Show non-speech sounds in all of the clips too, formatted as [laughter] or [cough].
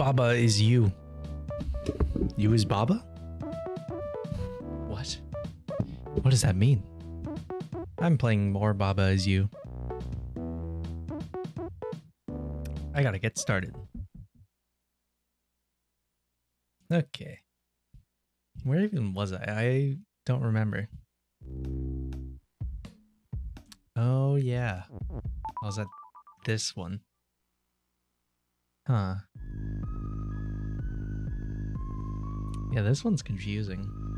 Baba is you. You is Baba? What? What does that mean? I'm playing more Baba is you. I gotta get started. Okay. Where even was I? I don't remember. Oh, yeah. I was at this one. Huh. Yeah, this one's confusing.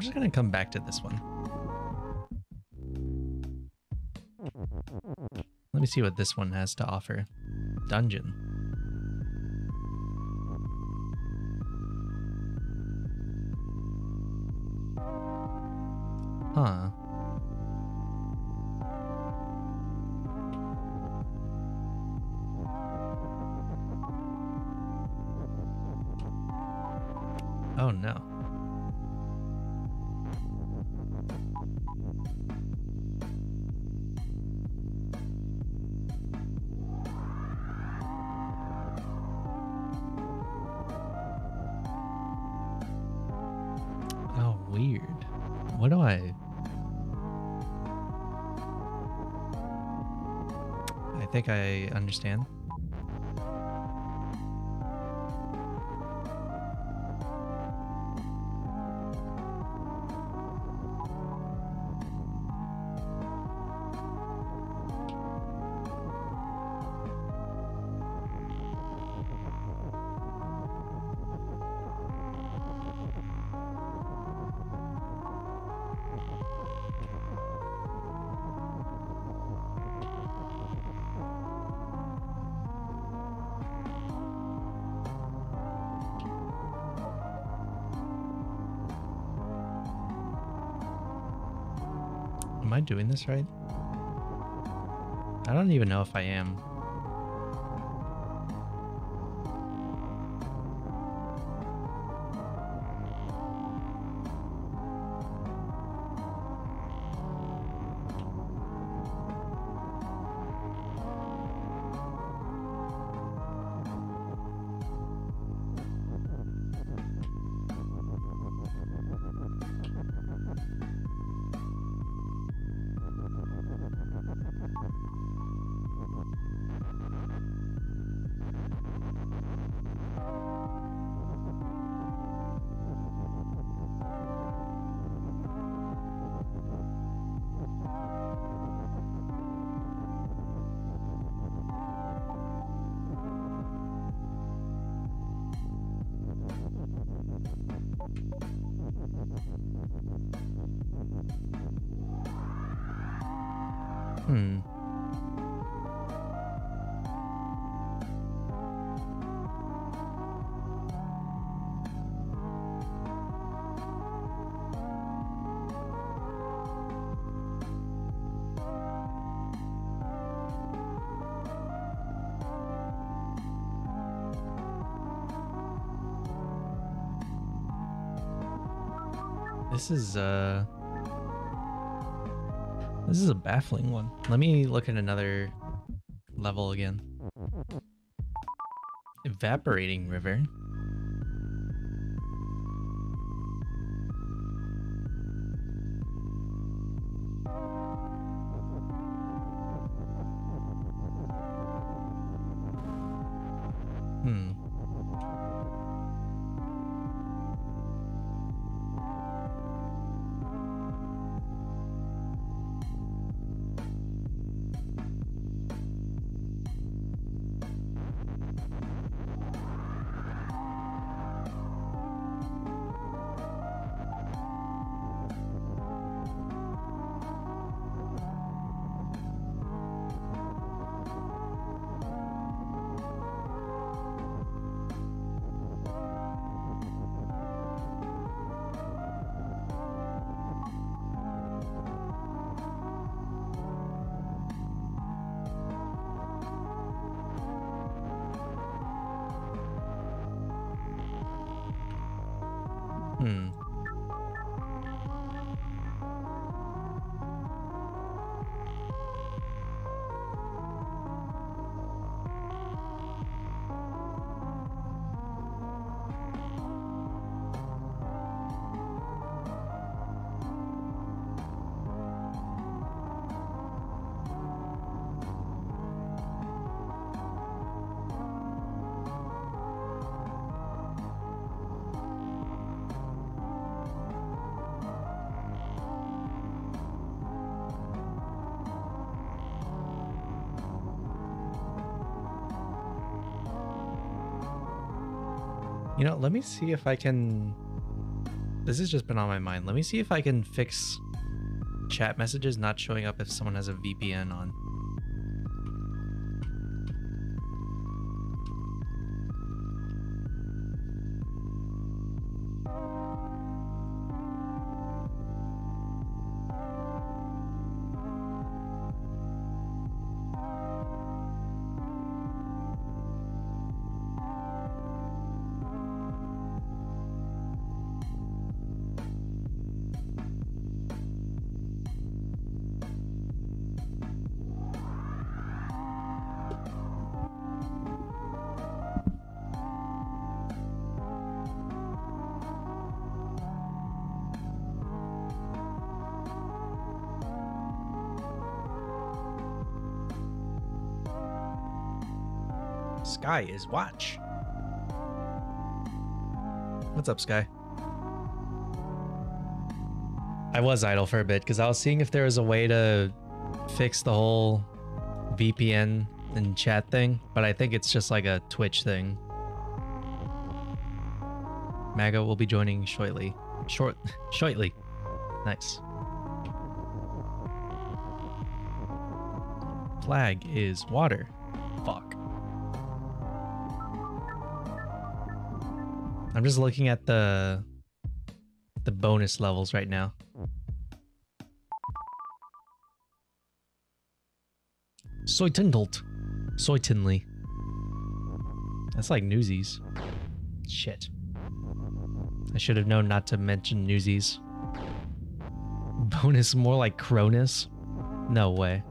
I'm just gonna come back to this one. Let me see what this one has to offer. Dungeon. Understand. Right? I don't even know if I am. This is uh This is a baffling one. Let me look at another level again. Evaporating river. Let me see if I can. This has just been on my mind. Let me see if I can fix chat messages not showing up if someone has a VPN on. Sky is watch. What's up, Sky? I was idle for a bit because I was seeing if there was a way to fix the whole VPN and chat thing, but I think it's just like a Twitch thing. Maga will be joining shortly. Short, [laughs] shortly. Nice. Flag is water. I'm just looking at the the bonus levels right now. Soitindelt. Soitinly. That's like Newsies. Shit. I should have known not to mention Newsies. Bonus more like Cronus? No way.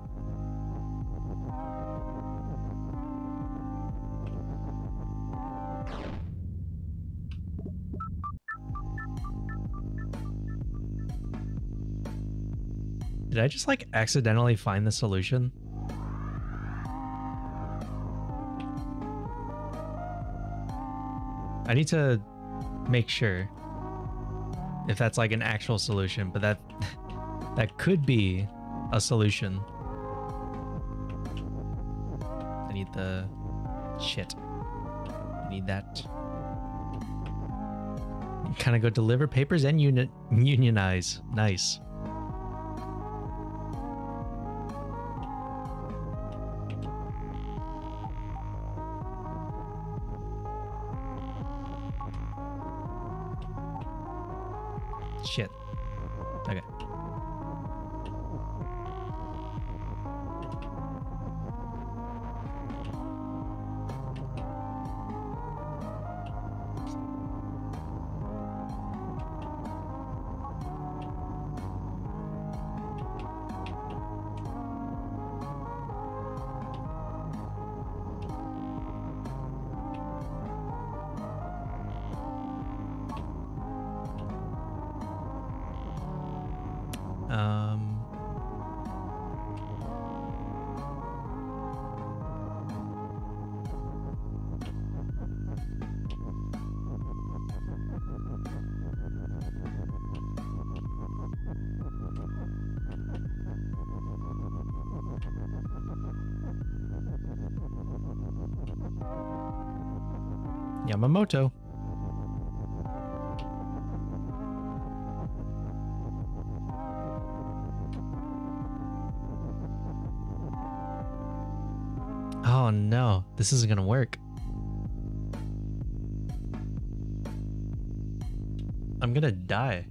Did I just like accidentally find the solution? I need to make sure if that's like an actual solution, but that [laughs] that could be a solution. I need the shit. I need that. Kind of go deliver papers and uni- unionize. Nice. Um. Yamamoto. This isn't gonna work. I'm gonna die.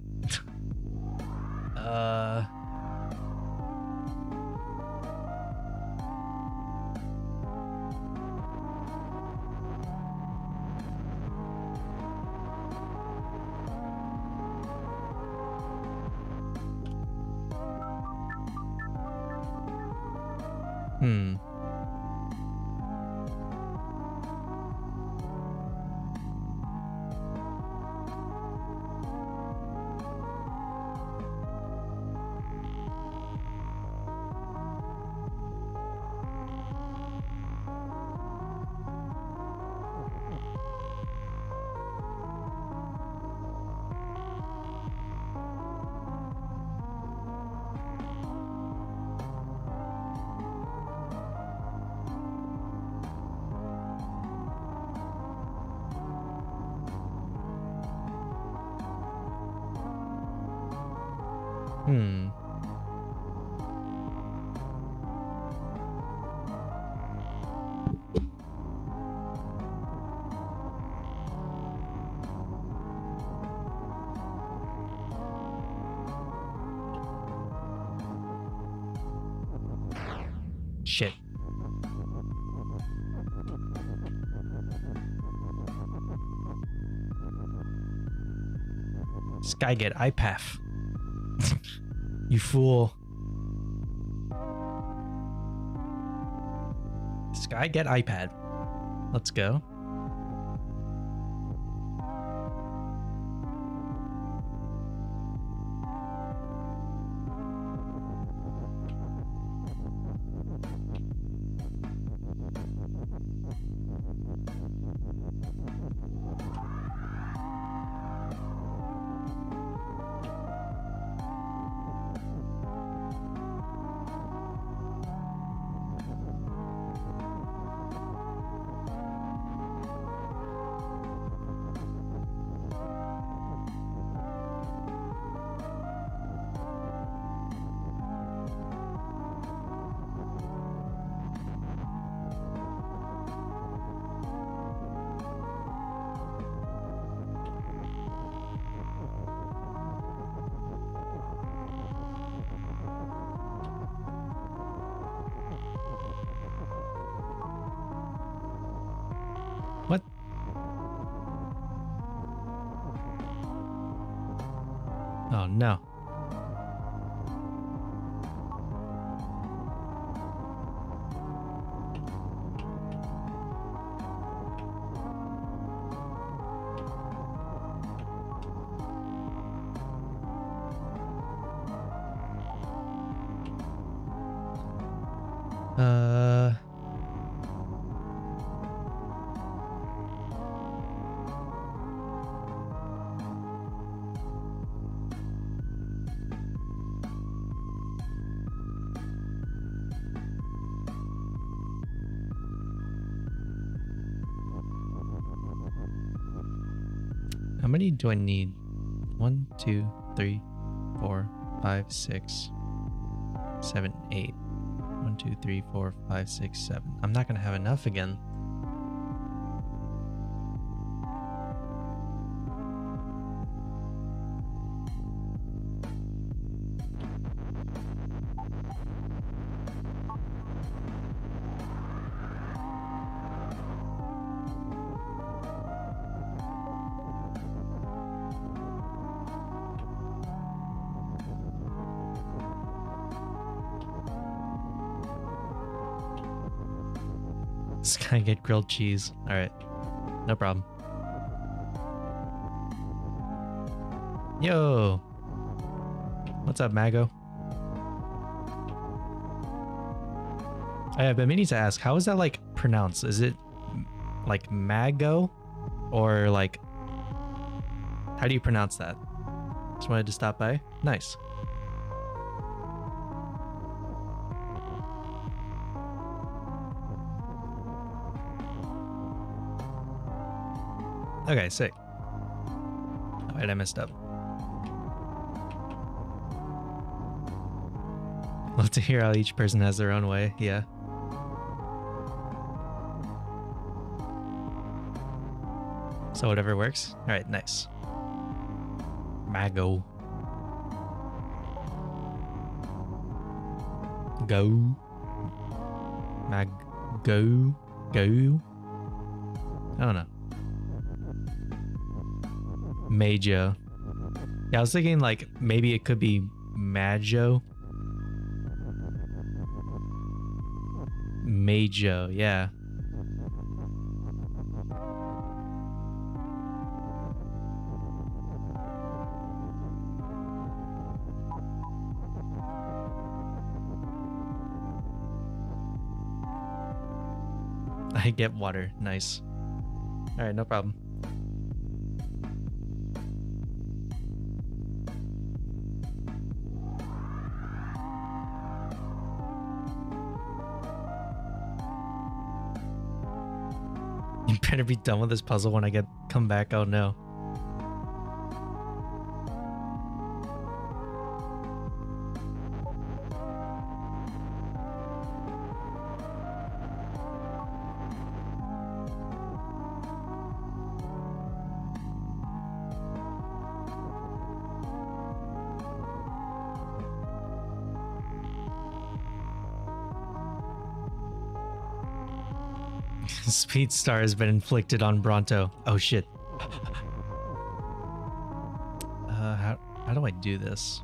Sky get iPath. [laughs] you fool. Sky get iPad. Let's go. Do I need? One, two, three, four, five, six, seven, eight. One, two, three, four, five, six, seven. I'm not gonna have enough again. Get grilled cheese. All right, no problem. Yo, what's up, Mago? I have been meaning to ask, how is that like pronounced? Is it like Mago, or like how do you pronounce that? Just wanted to stop by. Nice. Okay, sick. Wait, I messed up. Love to hear how each person has their own way. Yeah. So whatever works. All right, nice. Mago. Go. Mag. Go. Go. I don't know. Majo. Yeah, I was thinking like maybe it could be Majo. Majo, yeah. [laughs] I get water. Nice. All right, no problem. [laughs] You better be done with this puzzle when I get come back. Oh no. Speed Star has been inflicted on Bronto. Oh shit. Uh, how, how do I do this?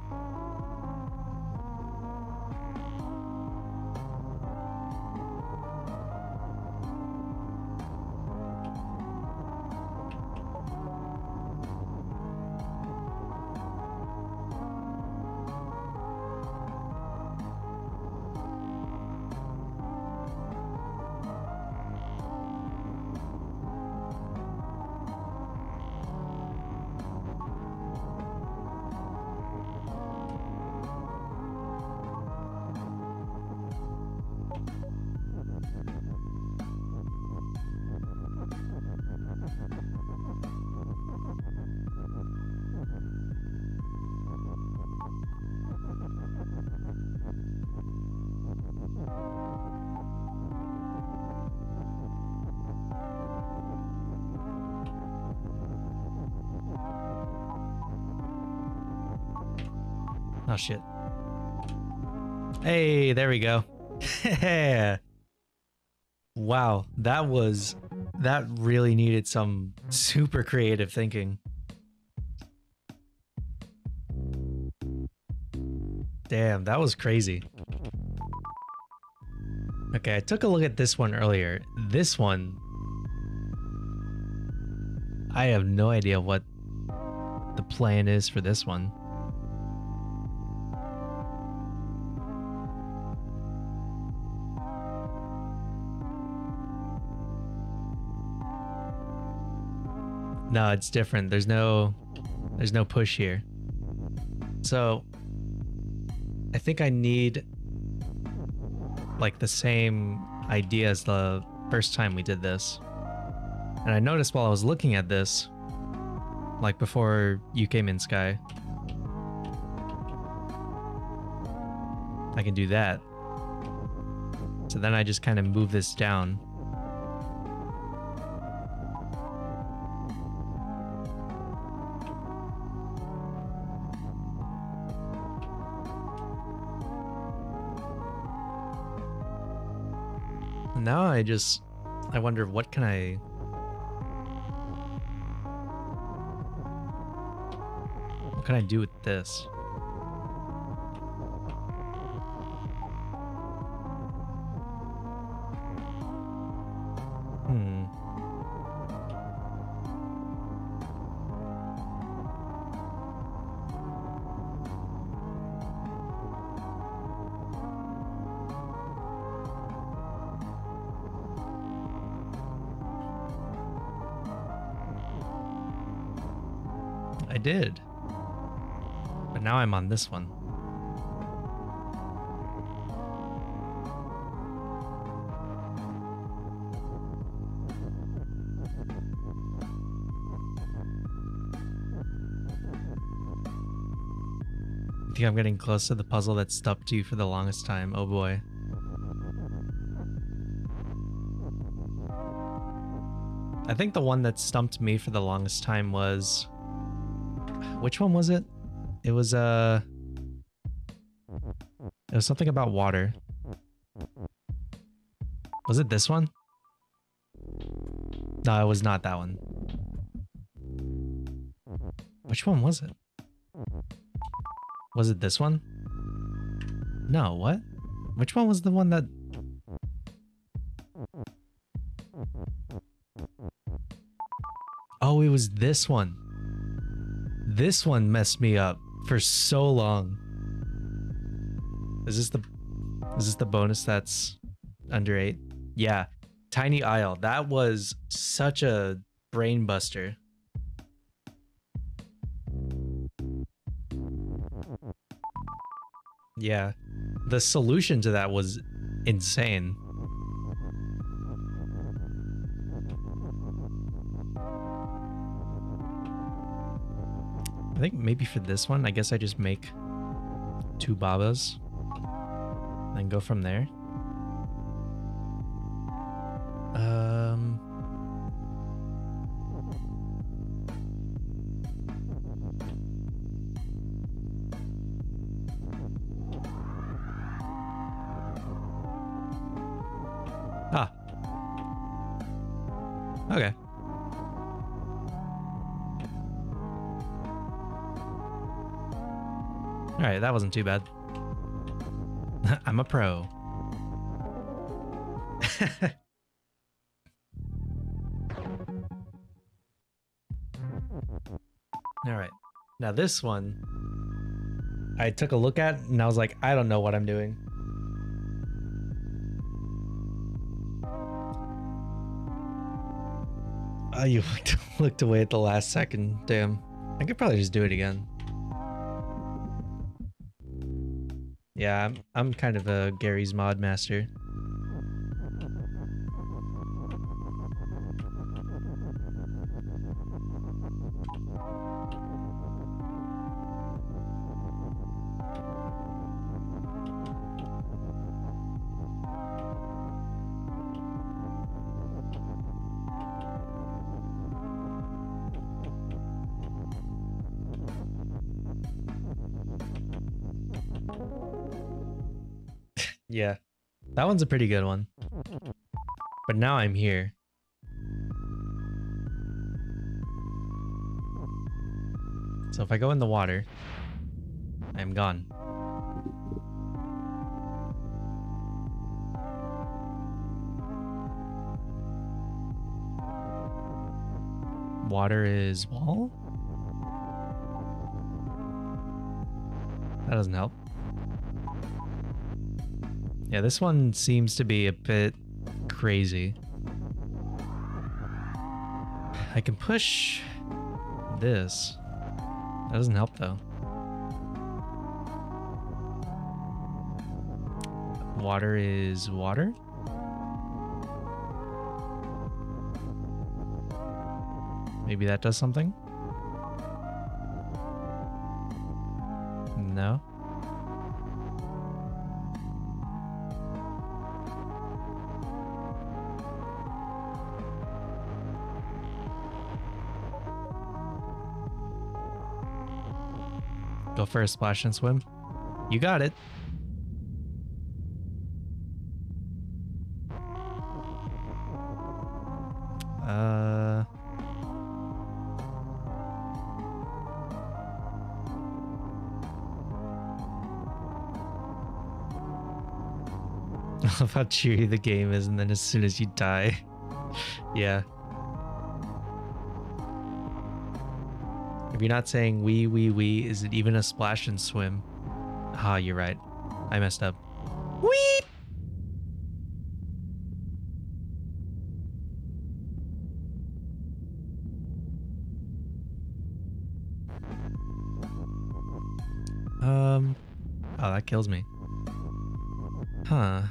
We go. [laughs] wow, that was that really needed some super creative thinking. Damn, that was crazy. Okay, I took a look at this one earlier. This one I have no idea what the plan is for this one. It's different. There's no there's no push here. So I think I need like the same idea as the first time we did this. And I noticed while I was looking at this, like before you came in, Sky, I can do that. So then I just kind of move this down. I just, I wonder what can I What can I do with this? On this one. I think I'm getting close to the puzzle that stumped you for the longest time. Oh boy. I think the one that stumped me for the longest time was which one was it? It was uh It was something about water. Was it this one? No, it was not that one. Which one was it? Was it this one? No, what? Which one was the one that... Oh, it was this one. This one messed me up for so long. Is this the is this the bonus that's under 8? Yeah. Tiny Isle. That was such a brain buster. Yeah. The solution to that was insane. Think maybe for this one, I guess I just make two babas and go from there. Wasn't too bad. [laughs] I'm a pro. [laughs] All right. Now this one I took a look at and I was like, I don't know what I'm doing. Oh, [laughs] you looked, looked away at the last second. Damn. I could probably just do it again. Yeah, I'm, I'm kind of a Garry's Mod master. Yeah. That one's a pretty good one. But now I'm here. So if I go in the water, I'm gone. Water is wall? That doesn't help. Yeah, this one seems to be a bit crazy. I can push this. That doesn't help though. Water is water? Maybe that does something? For a splash and swim. You got it. Uh... I love how cheery the game is, and then as soon as you die, [laughs] yeah. If you're not saying wee wee wee, is it even a splash and swim? Ah, you're right. I messed up. Wee! Um, oh, that kills me. Huh.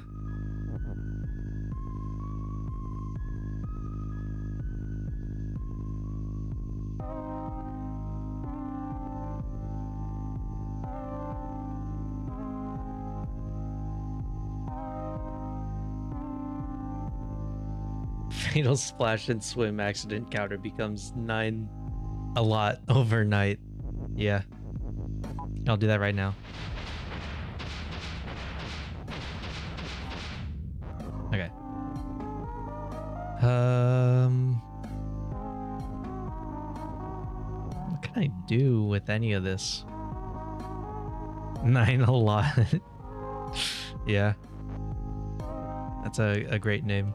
[laughs] splash and swim accident counter becomes nine a lot [laughs] overnight. Yeah. I'll do that right now. Okay. Um What can I do with any of this? [laughs] Nine a lot. yeah. That's a, a great name.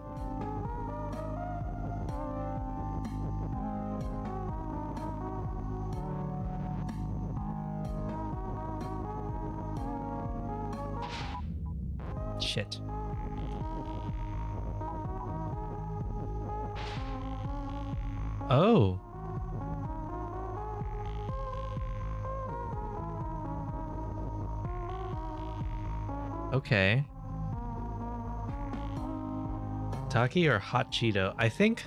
Taki or hot Cheeto? I think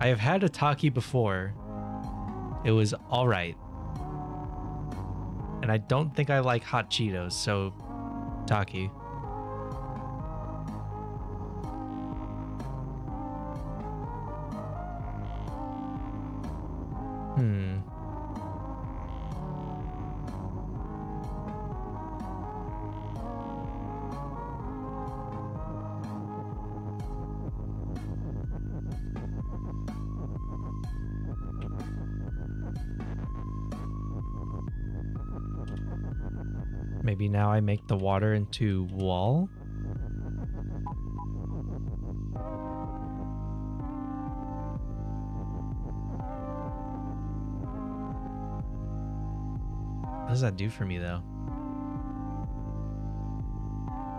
I have had a Taki before. It was alright. And I don't think I like hot Cheetos, so Taki. Water into wall? What does that do for me though?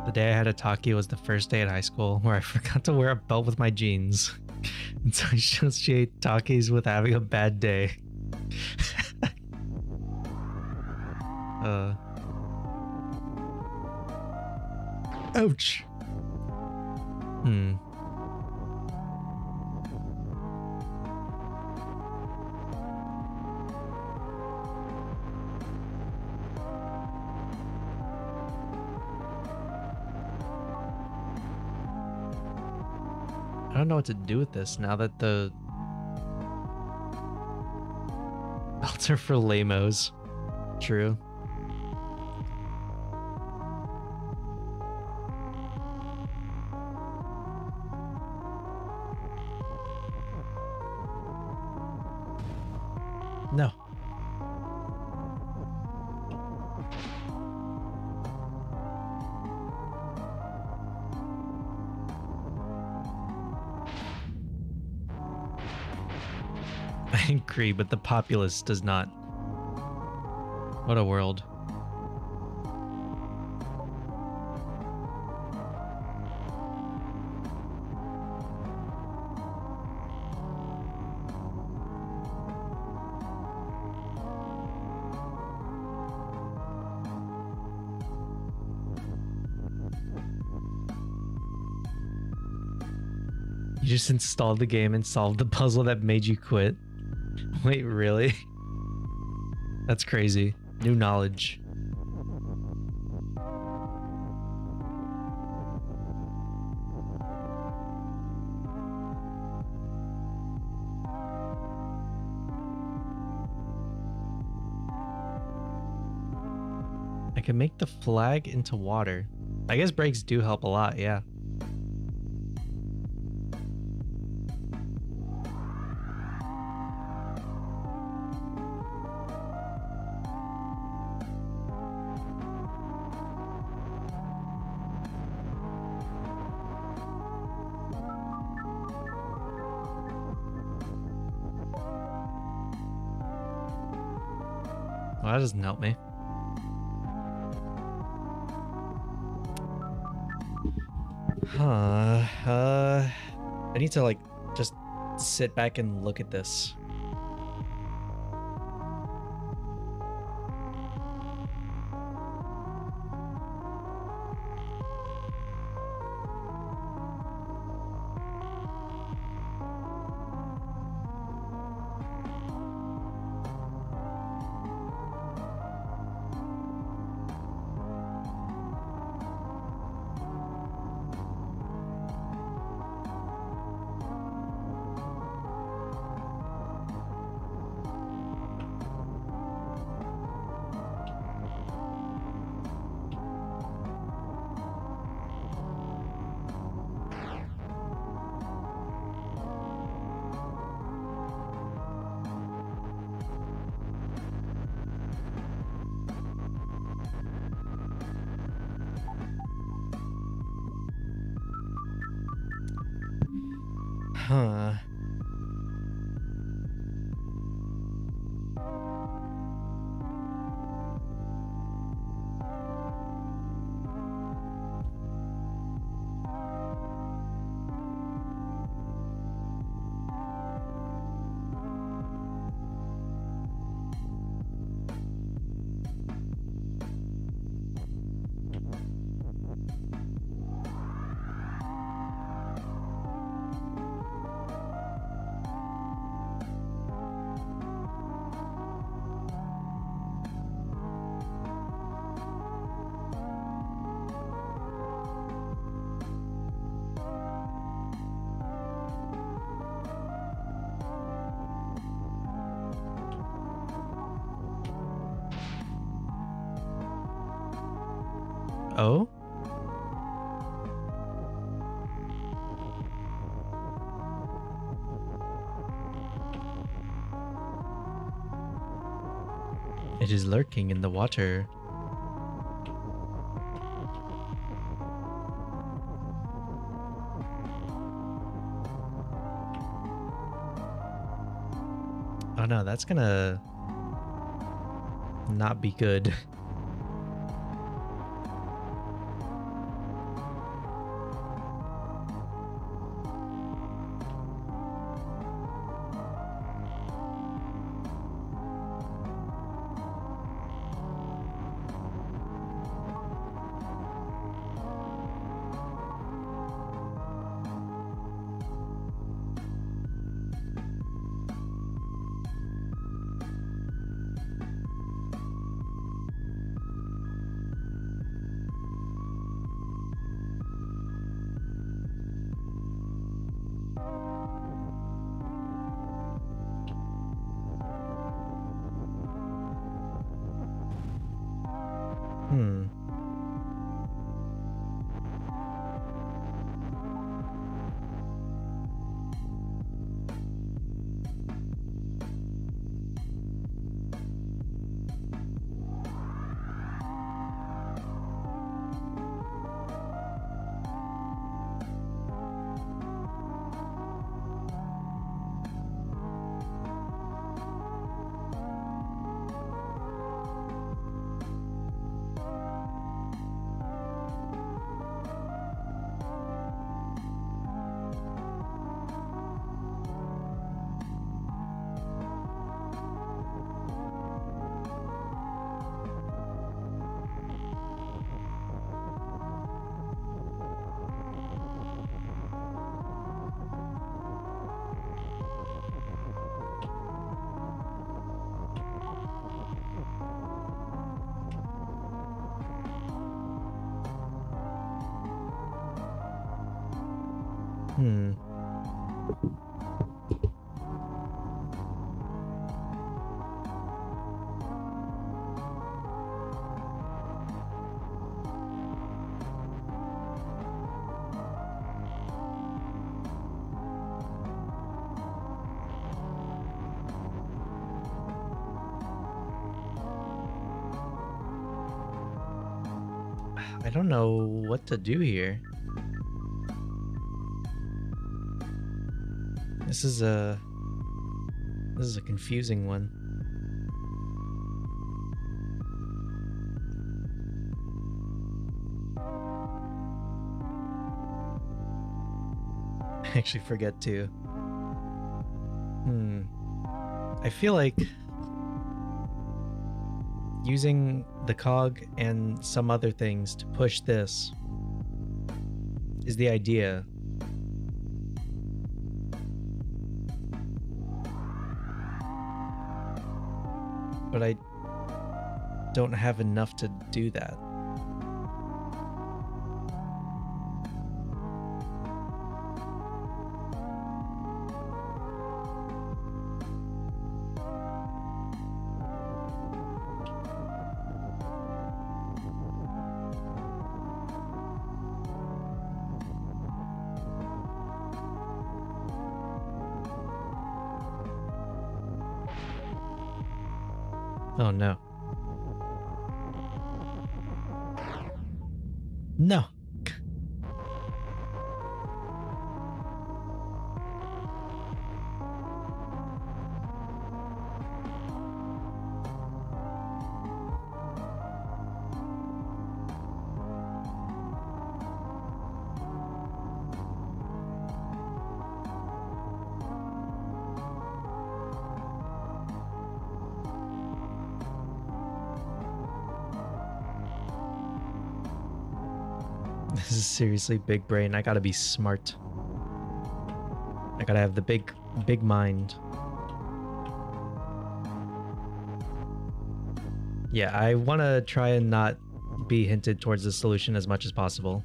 The day I had a Taki was the first day at high school where I [laughs] forgot to wear a belt with my jeans. [laughs] and so I associate Takis with having a bad day. What to do with this now that the [laughs] belts are for lamos. True. Agree, but the populace does not. What a world. You just installed the game and solved the puzzle that made you quit. [laughs] Wait, really? That's crazy. New knowledge. I can make the flag into water. I guess brakes do help a lot, yeah. Doesn't help me. Huh. Uh, I need to like just sit back and look at this. Is lurking in the water. Oh no, that's gonna not be good. [laughs] to do here. This is a this is a confusing one. [laughs] I actually forget to. Hmm. I feel like using the cog and some other things to push this is the idea. But I don't have enough to do that. Oh no. No. Seriously big brain. I gotta be smart. I gotta have the big, big mind. Yeah, I want to try and not be hinted towards the solution as much as possible.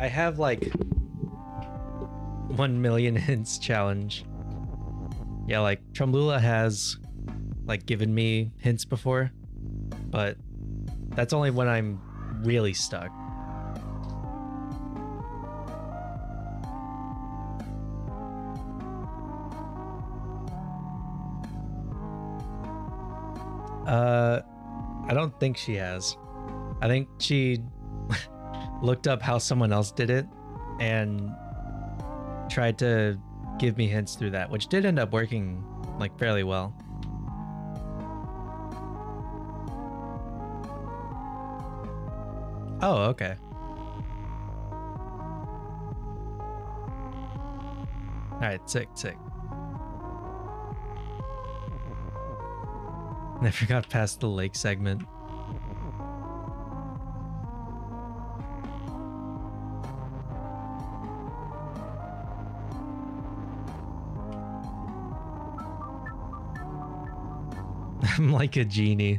I have like 1 million [laughs] hints challenge. Yeah, like Trumlula has like given me hints before, but that's only when I'm really stuck. Uh, I don't think she has. I think she looked up how someone else did it and tried to give me hints through that, which did end up working like fairly well. Oh, okay. Alright, sick, sick. [laughs] Never got past the lake segment. Like a genie.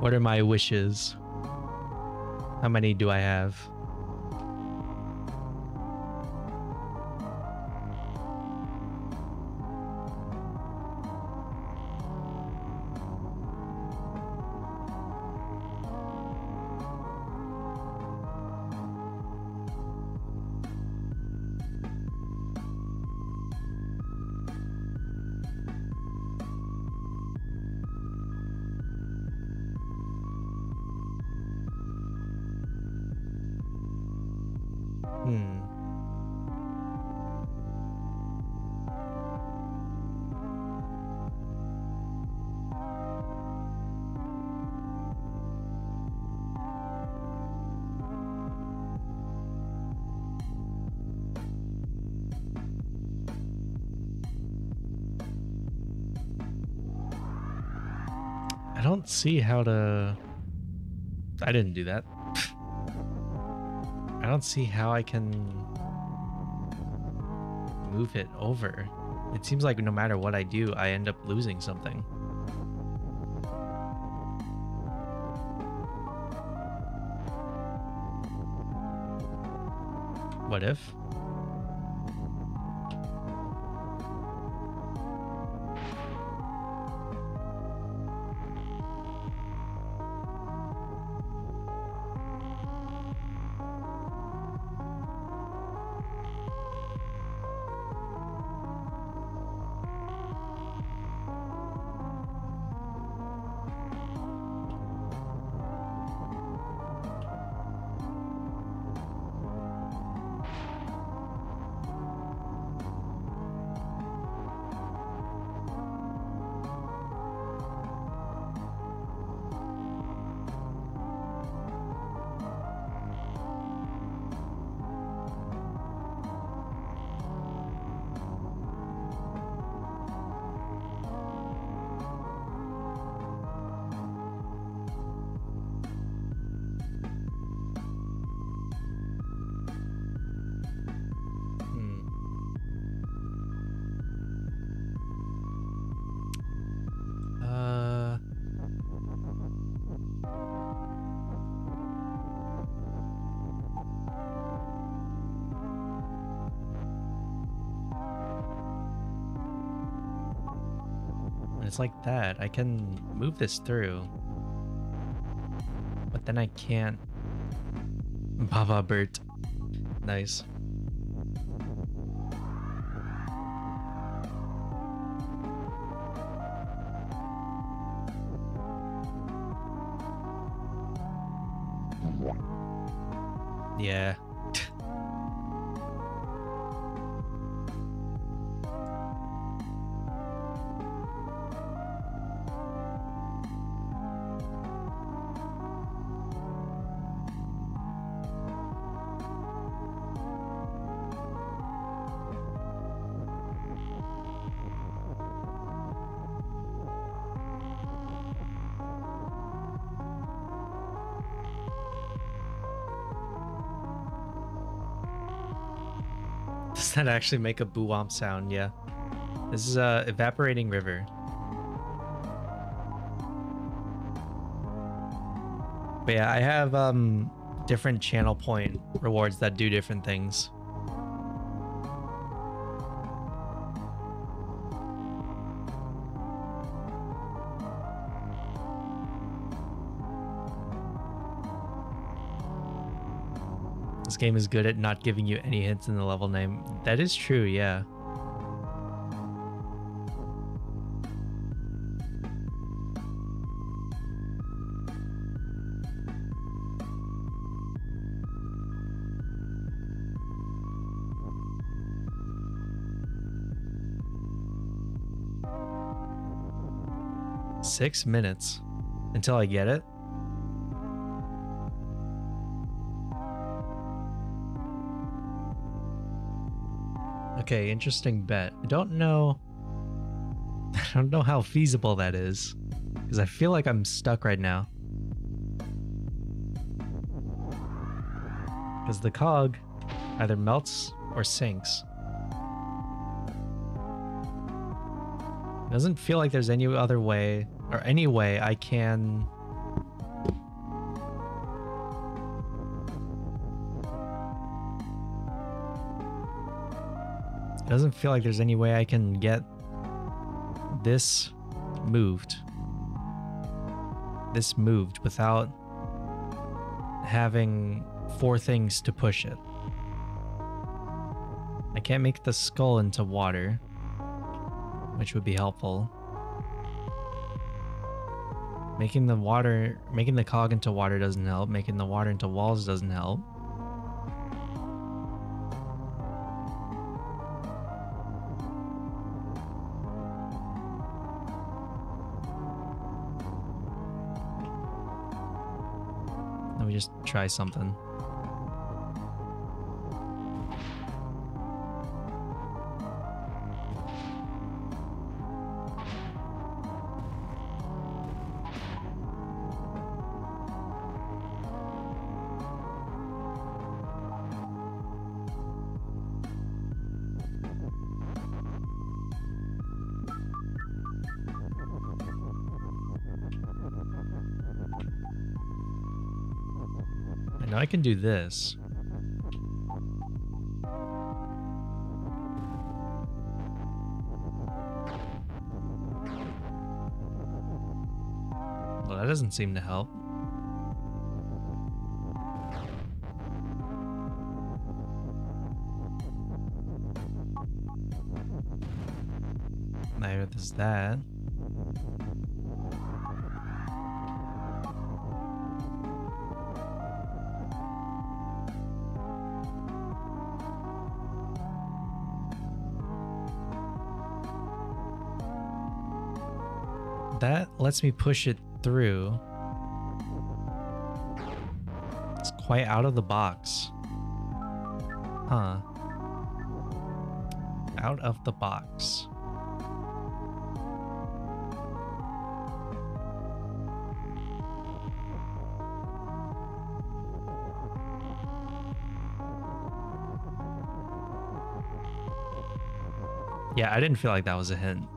What are my wishes? How many do I have? How to... I didn't do that. I don't see how I can move it over. It seems like no matter what I do, I end up losing something. What if? Like that, I can move this through. But then I can't. Baba Bert. Nice. Actually make a boo-womp sound? Yeah. This is a evaporating river. But yeah, I have um different channel point rewards that do different things. This game is good at not giving you any hints in the level name. That is true, yeah. Six minutes until I get it. Okay, interesting bet. I don't know. [laughs] I don't know how feasible that is. Because I feel like I'm stuck right now. Because the cog either melts or sinks. It doesn't feel like there's any other way, or any way I can doesn't feel like there's any way I can get this moved. This moved without having four things to push it. I can't make the skull into water, which would be helpful. Making the water, making the cog into water doesn't help. Making the water into walls doesn't help. Try something. Can do this. Well, that doesn't seem to help. Neither does that. Lets me push it through. It's quite out of the box. Huh. Out of the box. Yeah, I didn't feel like that was a hint.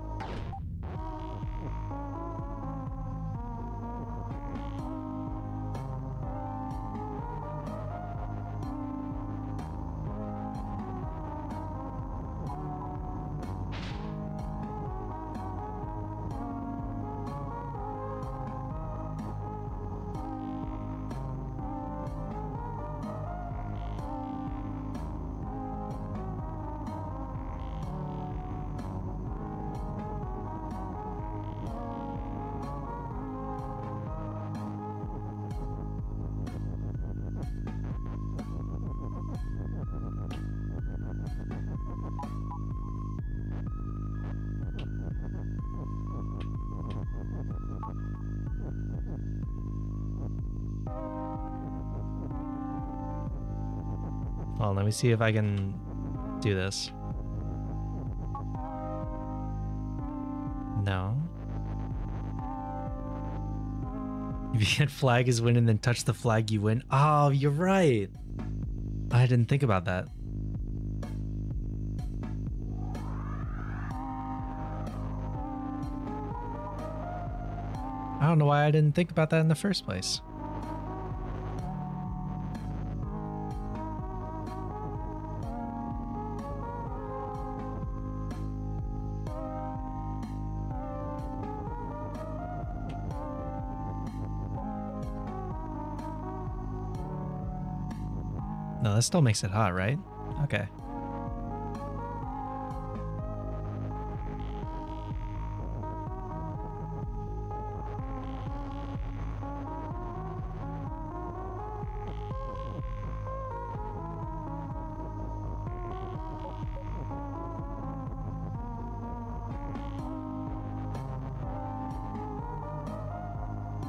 Me see if I can do this. No. [laughs] If you hit flag is win and then touch the flag, you win. Oh, you're right. I didn't think about that. I don't know why I didn't think about that in the first place. That still makes it hot, right? Okay.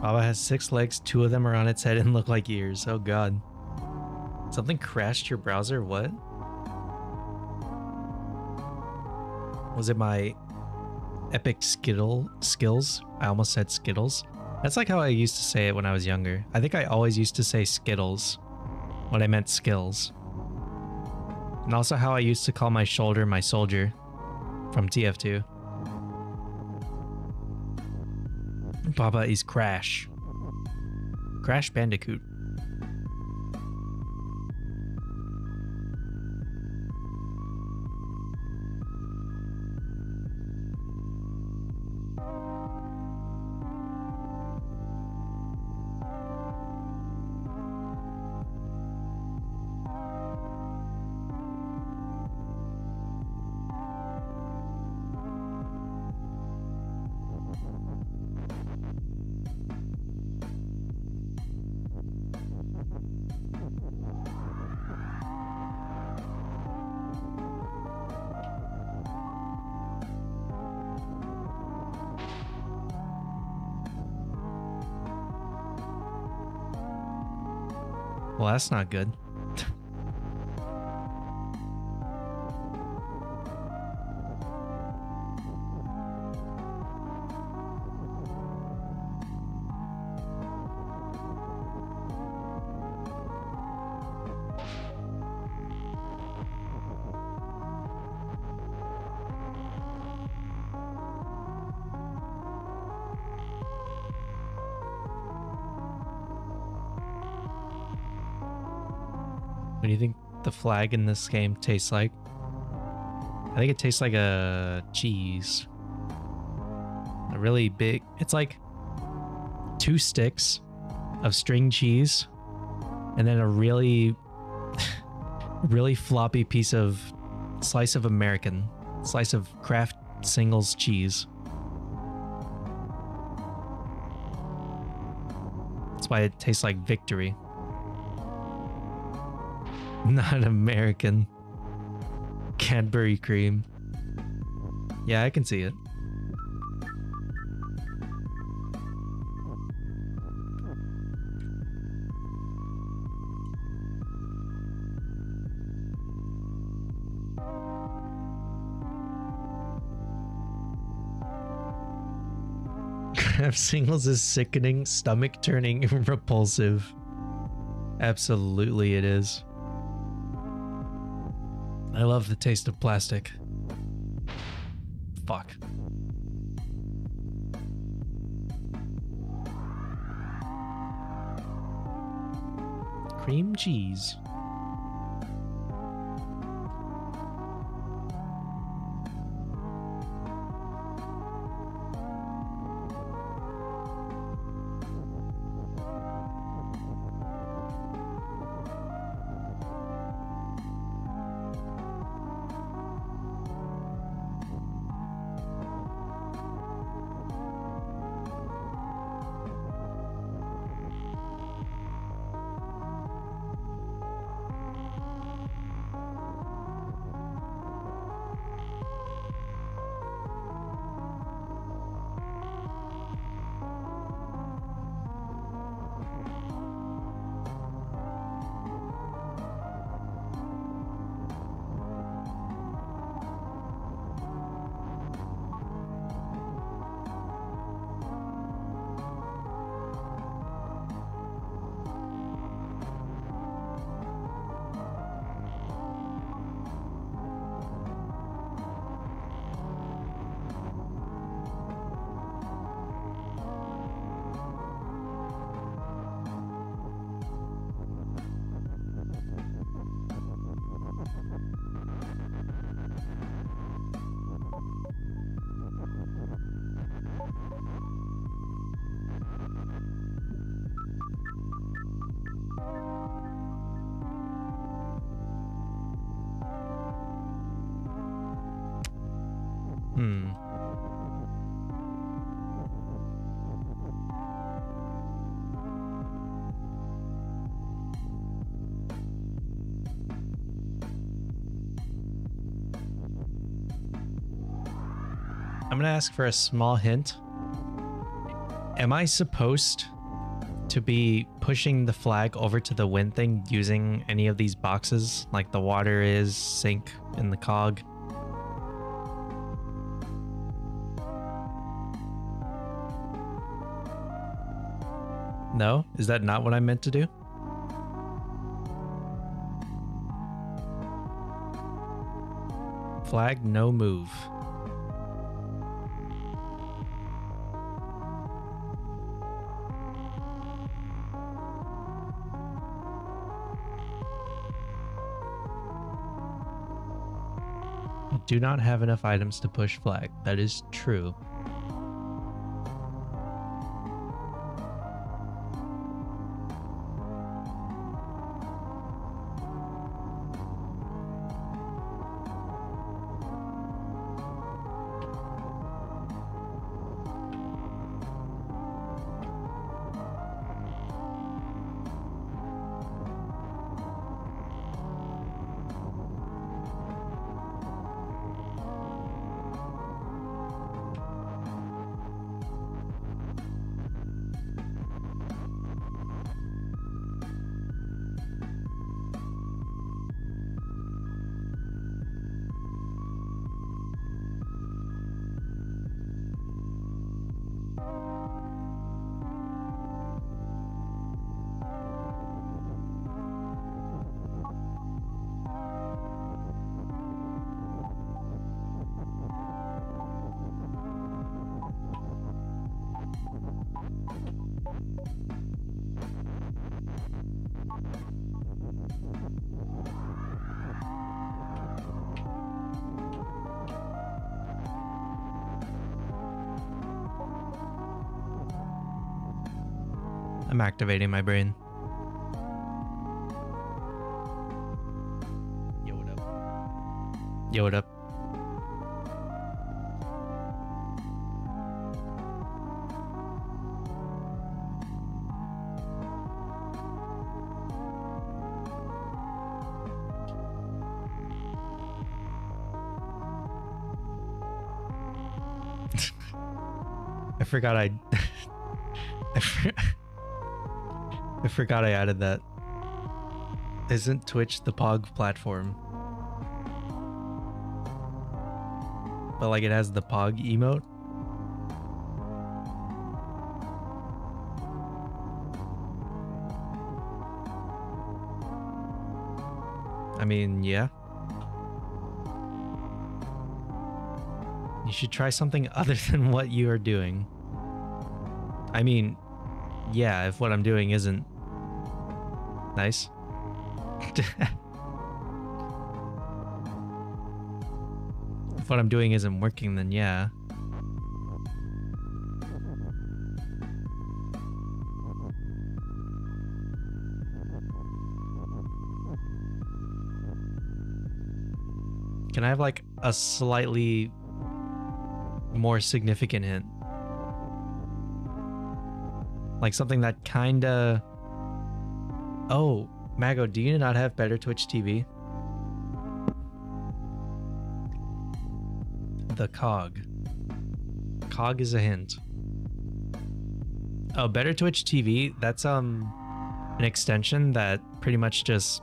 Baba has six legs, two of them are on its head and look like ears. Oh god. Something crashed your browser? What? Was it my epic skittle skills? I almost said skittles. That's like how I used to say it when I was younger. I think I always used to say skittles when I meant skills. And also how I used to call my shoulder my soldier from TF2. Baba is Crash. Crash Bandicoot. Well, that's not good. Flag in this game tastes like? I think it tastes like a cheese. A really big, it's like two sticks of string cheese and then a really, [laughs] really floppy piece of slice of American, slice of Kraft singles cheese. That's why it tastes like victory. [laughs] Not American. Cadbury cream. Yeah, I can see it. [laughs] Crab singles is sickening, stomach turning, [laughs] repulsive. Absolutely, it is. I love the taste of plastic. Fuck. Cream cheese. I'm gonna ask for a small hint. Am I supposed to be pushing the flag over to the wind thing using any of these boxes? Like the water is, sink in the cog? No? Is that not what I meant to do? Flag, no move. Do not have enough items to push flag. That is true. Activating my brain. Yo, what up? Yo, what up? [laughs] I forgot I. [laughs] I forgot I added that. Isn't Twitch the POG platform? But like it has the POG emote? I mean, yeah. You should try something [laughs] other than what you are doing. I mean, yeah, if what I'm doing isn't nice. if [laughs] what I'm doing isn't working, then yeah. Can I have like a slightly more significant hint? Like something that kinda. Oh, Mago, do you not have better Twitch TV? The cog. Cog is a hint. Oh, better Twitch TV. That's um an extension that pretty much just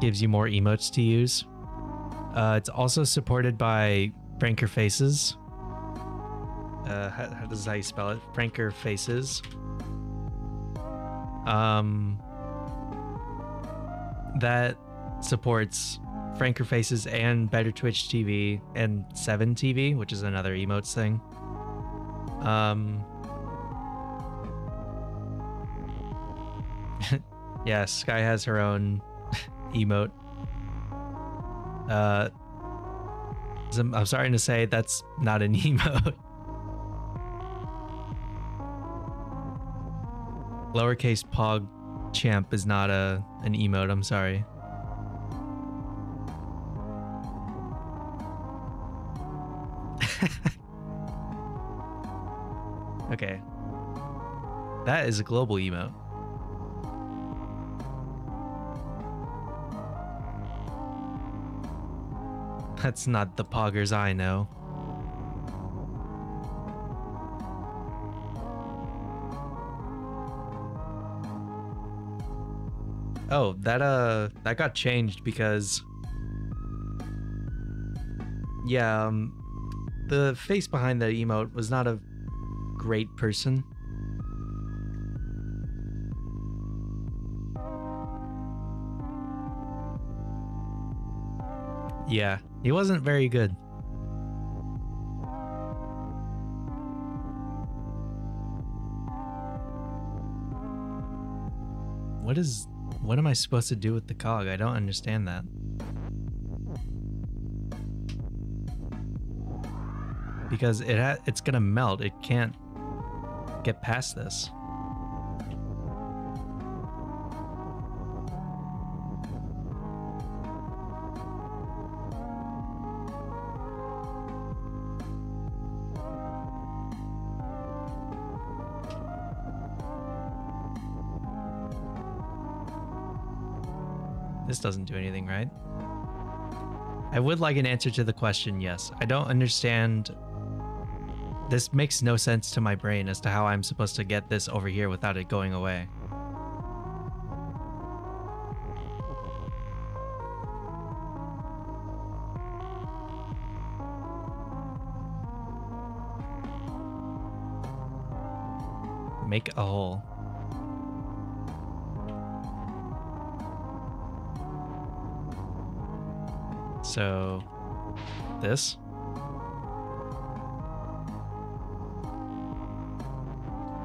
gives you more emotes to use. Uh, it's also supported by FrankerFaceZ. Uh, how, how does how you spell it? FrankerFaceZ. Um, that supports FrankerFaceZ and Better Twitch TV and Seven TV, which is another emotes thing. Um, [laughs] yeah, Sky has her own [laughs] emote. Uh, I'm, I'm sorry to say that's not an [laughs] emote. Lowercase pog champ is not a an emote, I'm sorry. [laughs] okay. That is a global emote. That's not the poggers I know. Oh, that uh that got changed because yeah, um, the face behind the emote was not a great person. Yeah, he wasn't very good. What is what am I supposed to do with the cog? I don't understand that. Because it it's gonna melt. It can't get past this. Doesn't do anything, right? I would like an answer to the question, yes. I don't understand. This makes no sense to my brain as to how I'm supposed to get this over here without it going away. So, this.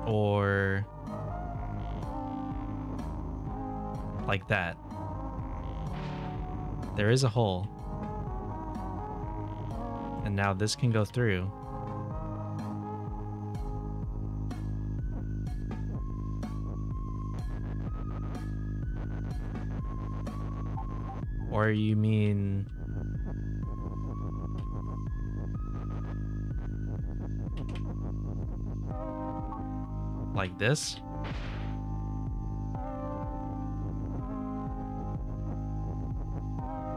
Or like that. There is a hole. And now this can go through. Or you mean like this.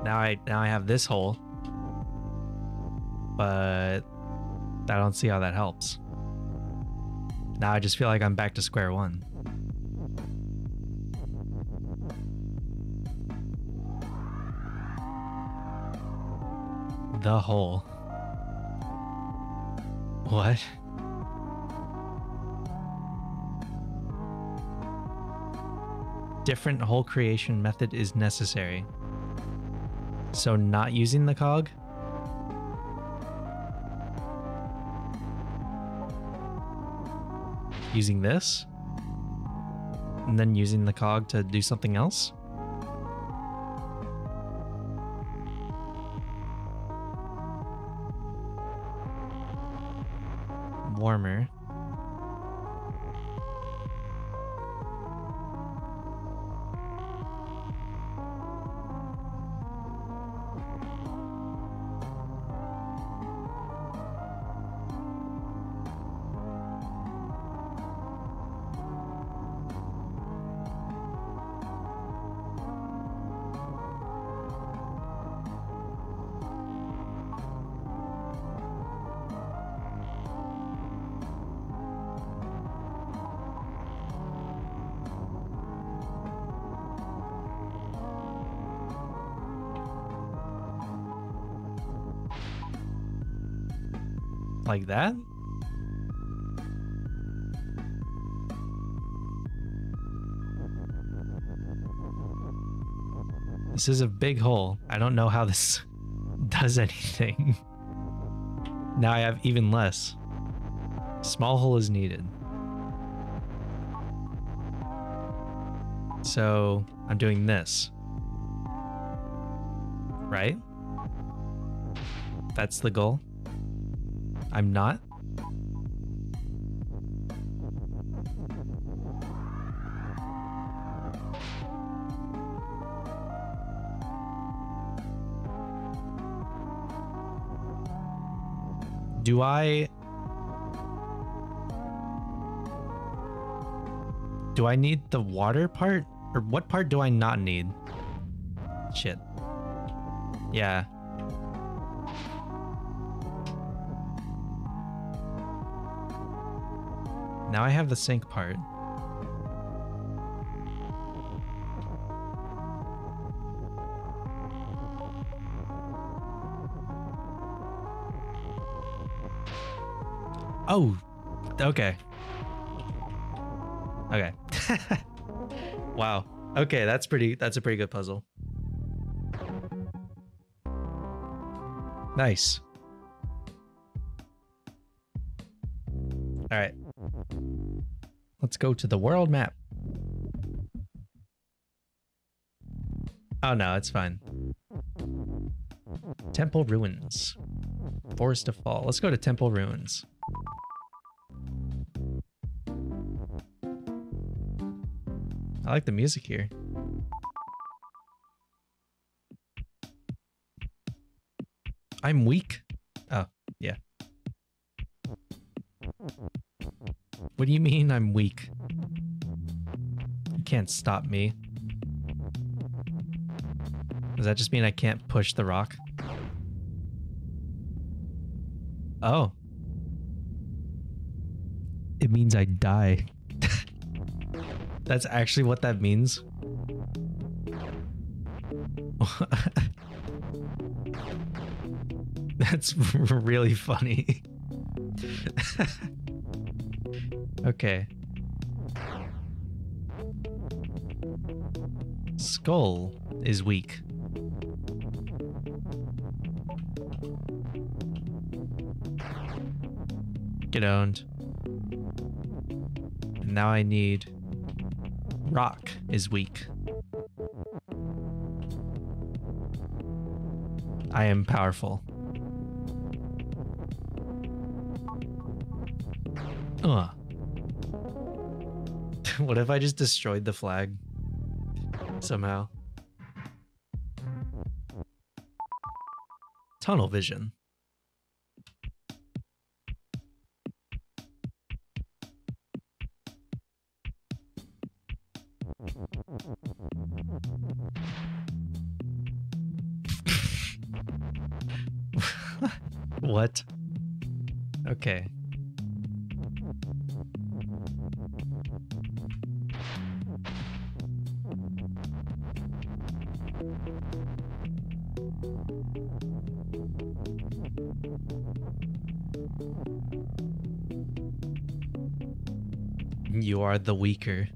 Now I now I have this hole. But I don't see how that helps. Now I just feel like I'm back to square one. The hole. What? Different hole creation method is necessary. So not using the cog? Using this? And then using the cog to do something else? Like that? This is a big hole. I don't know how this [laughs] does anything. now I have even less. Small hole is needed. So I'm doing this. Right? That's the goal. I'm not? Do I... Do I need the water part? Or what part do I not need? Shit. Yeah. Now I have the sink part. Oh, okay. Okay. [laughs] wow. Okay, that's pretty that's a pretty good puzzle. Nice. Go to the world map. Oh no, it's fine. Temple Ruins. Forest of Fall. Let's go to Temple Ruins. I like the music here. I'm weak. What do you mean I'm weak? You can't stop me. Does that just mean I can't push the rock? Oh. It means I die. [laughs] That's actually what that means. [laughs] That's [laughs] really funny. Okay. Skull is weak. Get owned. And now I need Rock is weak. I am powerful. Ugh. What if I just destroyed the flag? Somehow. Tunnel vision. Weaker.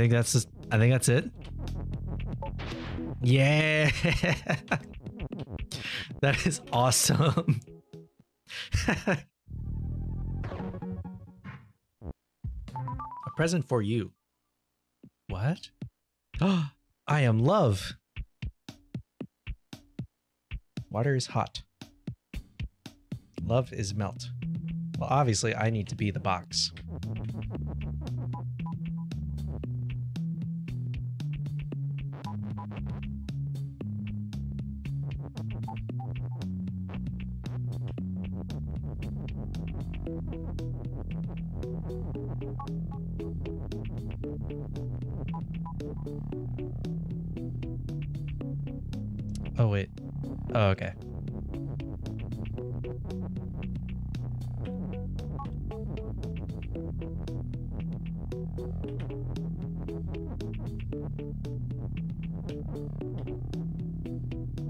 Think that's just, I think that's it. Yeah. [laughs] that is awesome. [laughs] A present for you. What? [gasps] I am love. Water is hot. Love is melt. Well, obviously, I need to be the box.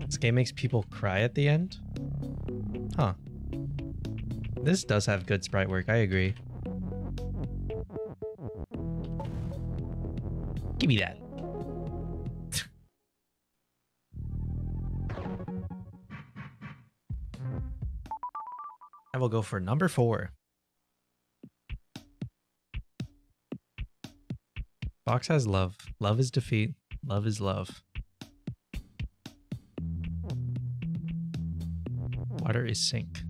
This game makes people cry at the end? Huh. This does have good sprite work, I agree. Give me that. [laughs] I will go for number four. Fox has love. Love is defeat. Love is love. Water is sink.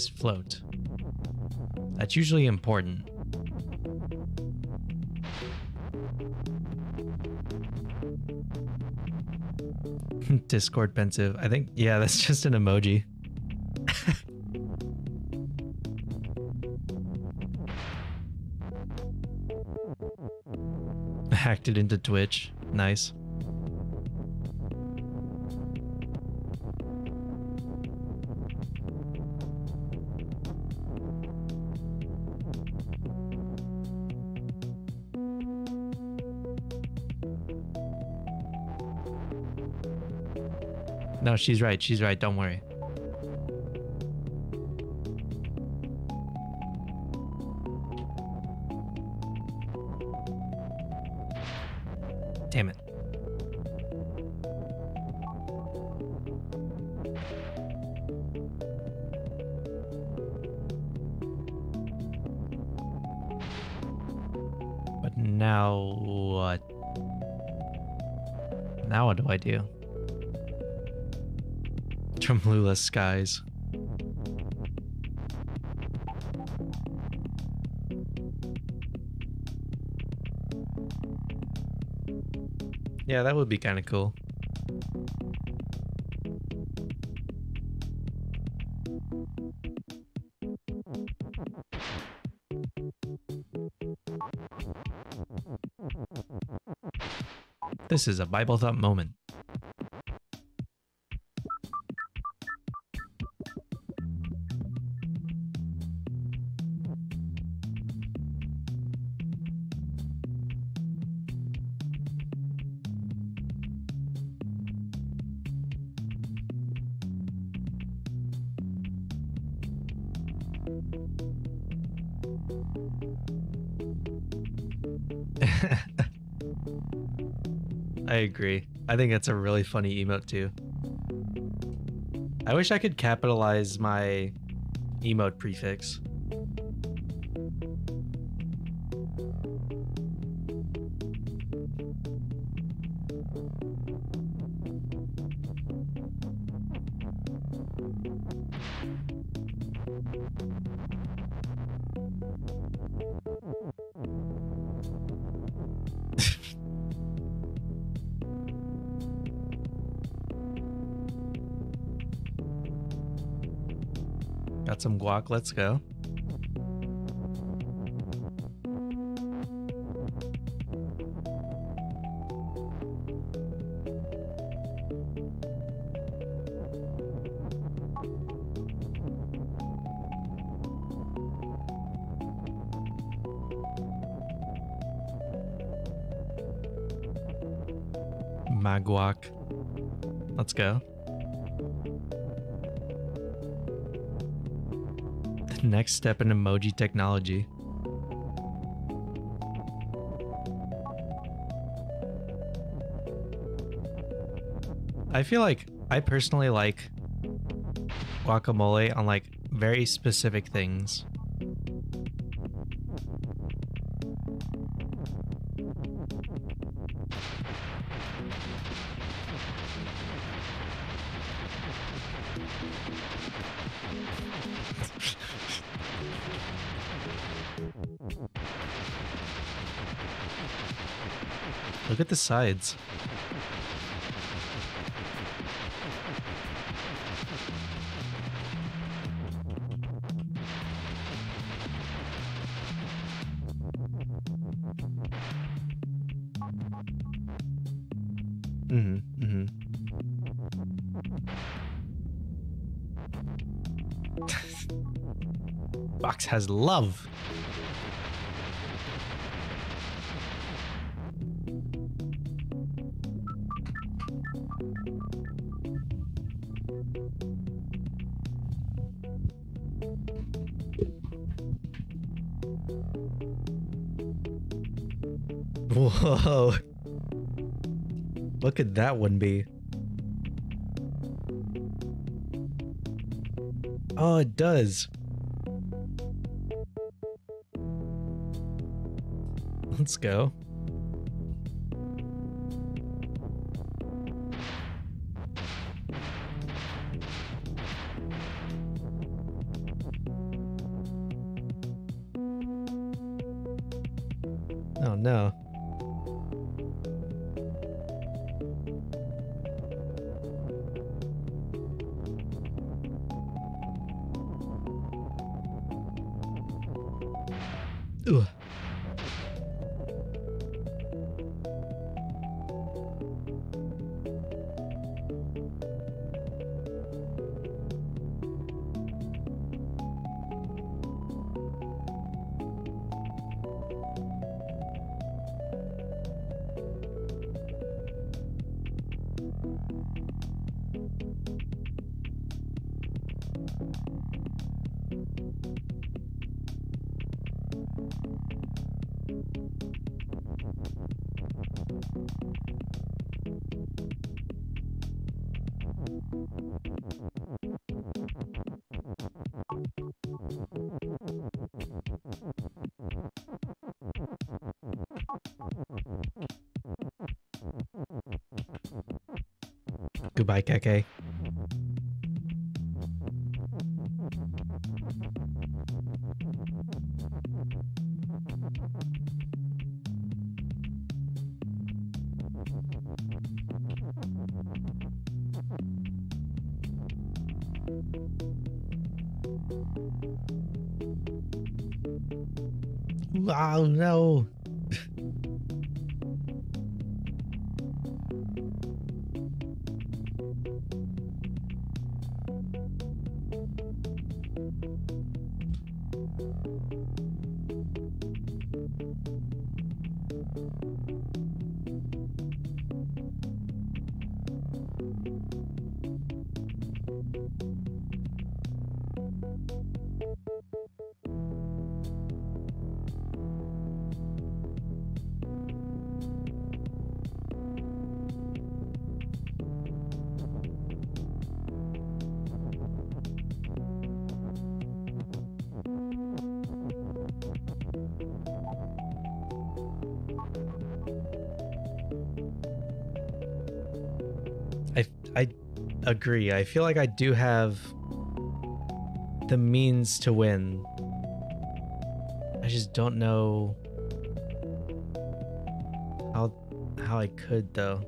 Is float. That's usually important. [laughs] Discord pensive. I think, yeah, that's [laughs] just an emoji. [laughs] Hacked it into Twitch. Nice. No, she's right. She's right. Don't worry. Skies. Yeah, that would be kind of cool. This is a BibleThump moment. I think it's a really funny emote too. I wish I could capitalize my emote prefix. Guac, let's go. Magwalk. Let's go. next step in emoji technology. I feel like I personally like guacamole on like very specific things. Sides. Mm-hmm. Mm-hmm. [laughs] Box has love. Could that one be? Oh, it does. Let's go. Goodbye, Keke. Agree. I feel like I do have the means to win. I just don't know how how I could though.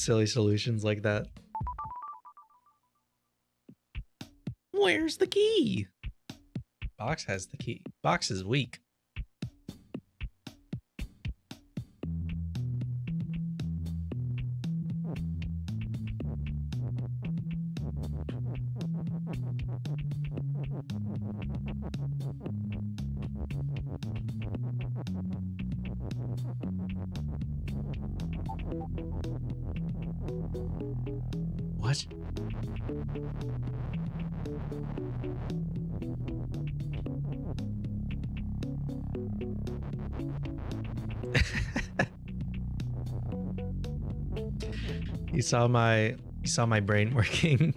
Silly solutions like that. Where's the key? Box has the key. Box is weak. Saw my saw my brain [laughs] working.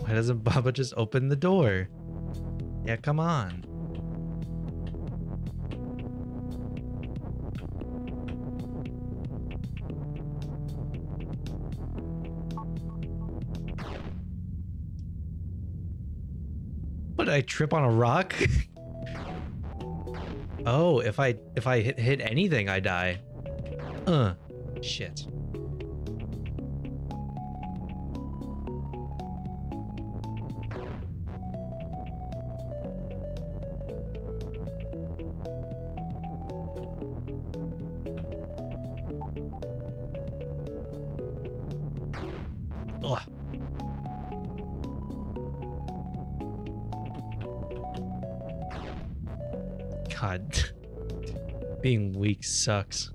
Why doesn't Baba just open the door? Yeah, come on. Trip on a rock? [laughs] oh, if I if I hit, hit anything, I die. Uh, shit. Sucks.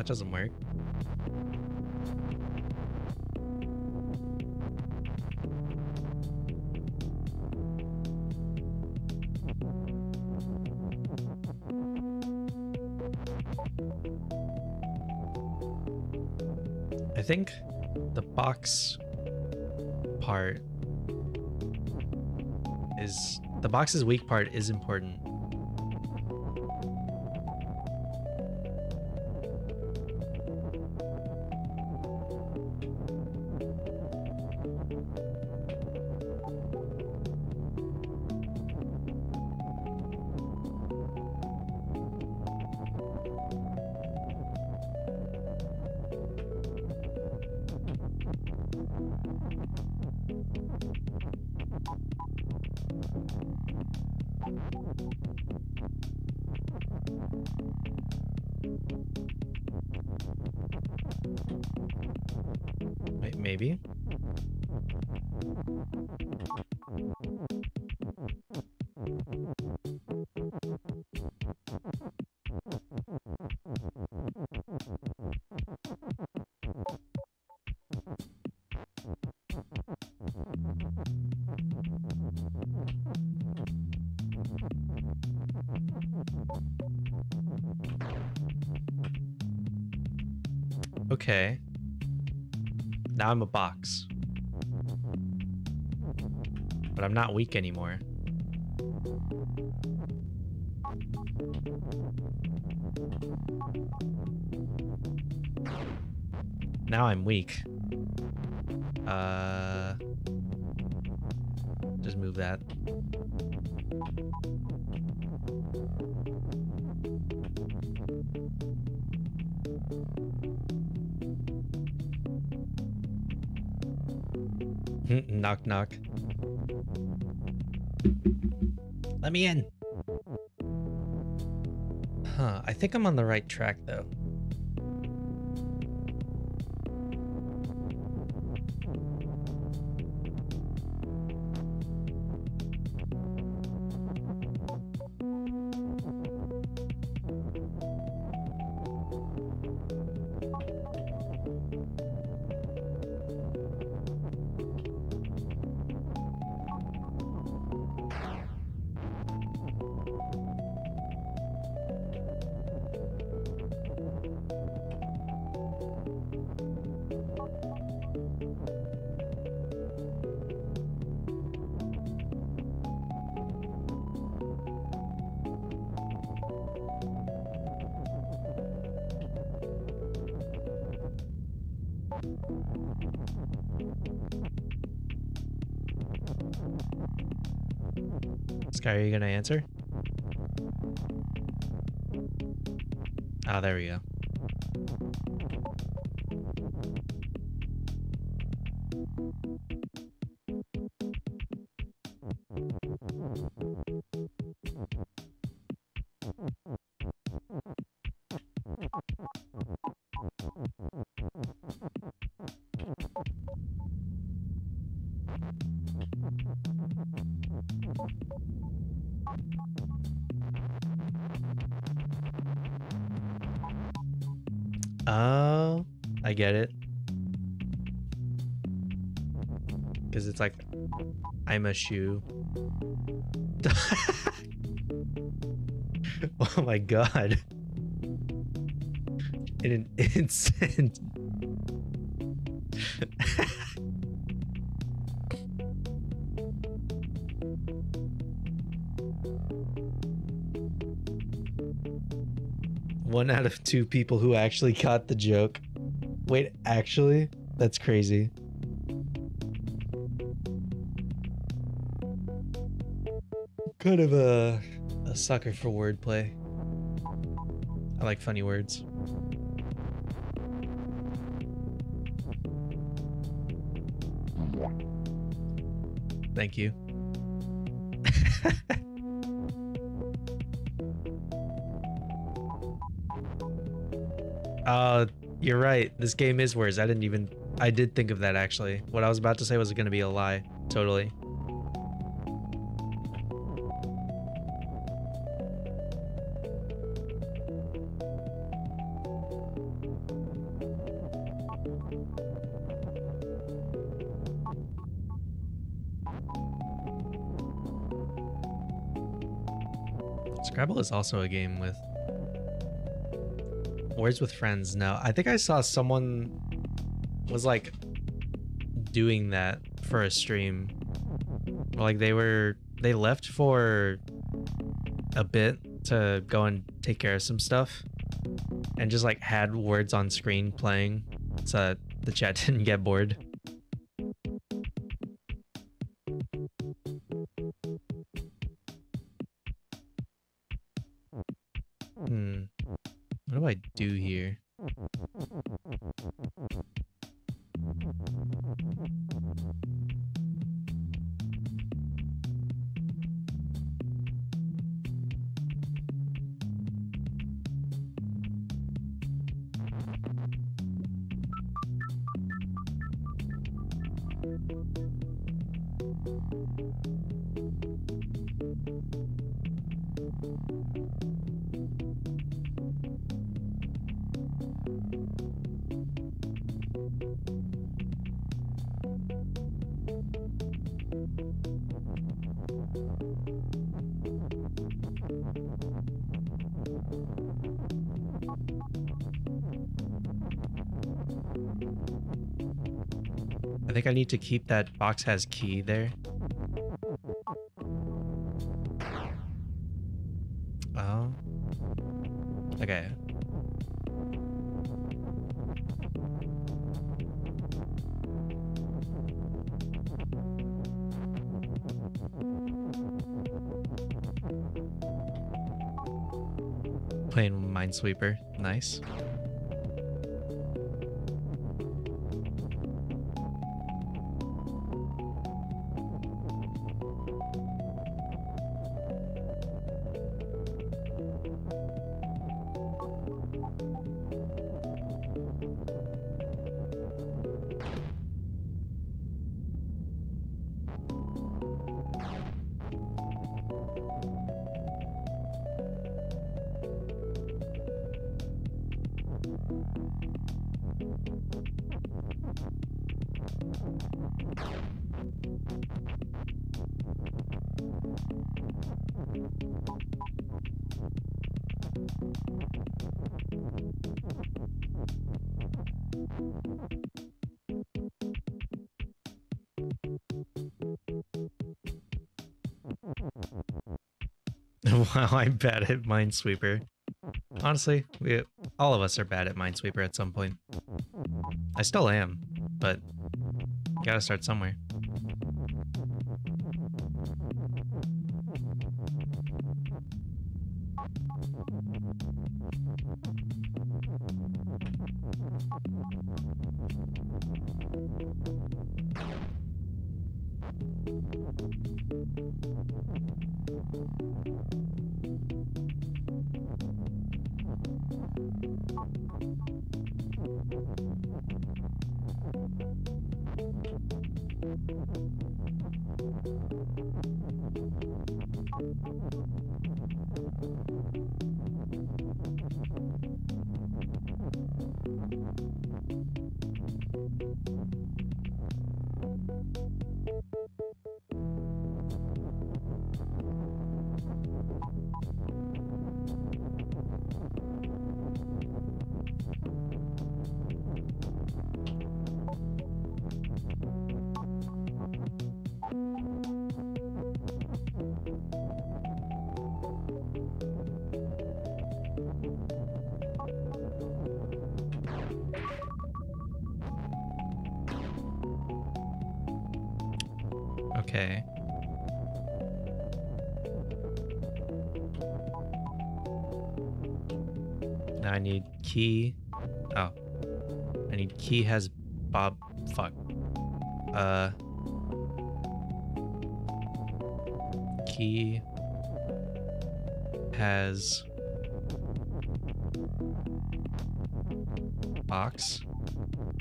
That doesn't work. I think the box part is the box's weak part is important. Not weak anymore. Now I'm weak. Me in. Huh, I think I'm on the right track though. I'm [laughs] oh my god. In an [laughs] instant. One out of two people who actually caught the joke. Wait, actually? That's crazy. Kind of a, a sucker for wordplay. I like funny words. Thank you. [laughs] Uh, you're right. This game is worse. I didn't even... I did think of that, actually. What I was about to say was going to be a lie. Totally. Scrabble is also a game with Words with friends. No, I think I saw someone was like doing that for a stream. Like they were, they left for a bit to go and take care of some stuff and just like had words on screen playing so the chat [laughs] didn't get bored. I think I need to keep that box has key there. Oh. Okay. Playing Minesweeper. Nice. [laughs] I'm bad at Minesweeper. Honestly, we all of us are bad at Minesweeper at some point. I still am, but gotta start somewhere.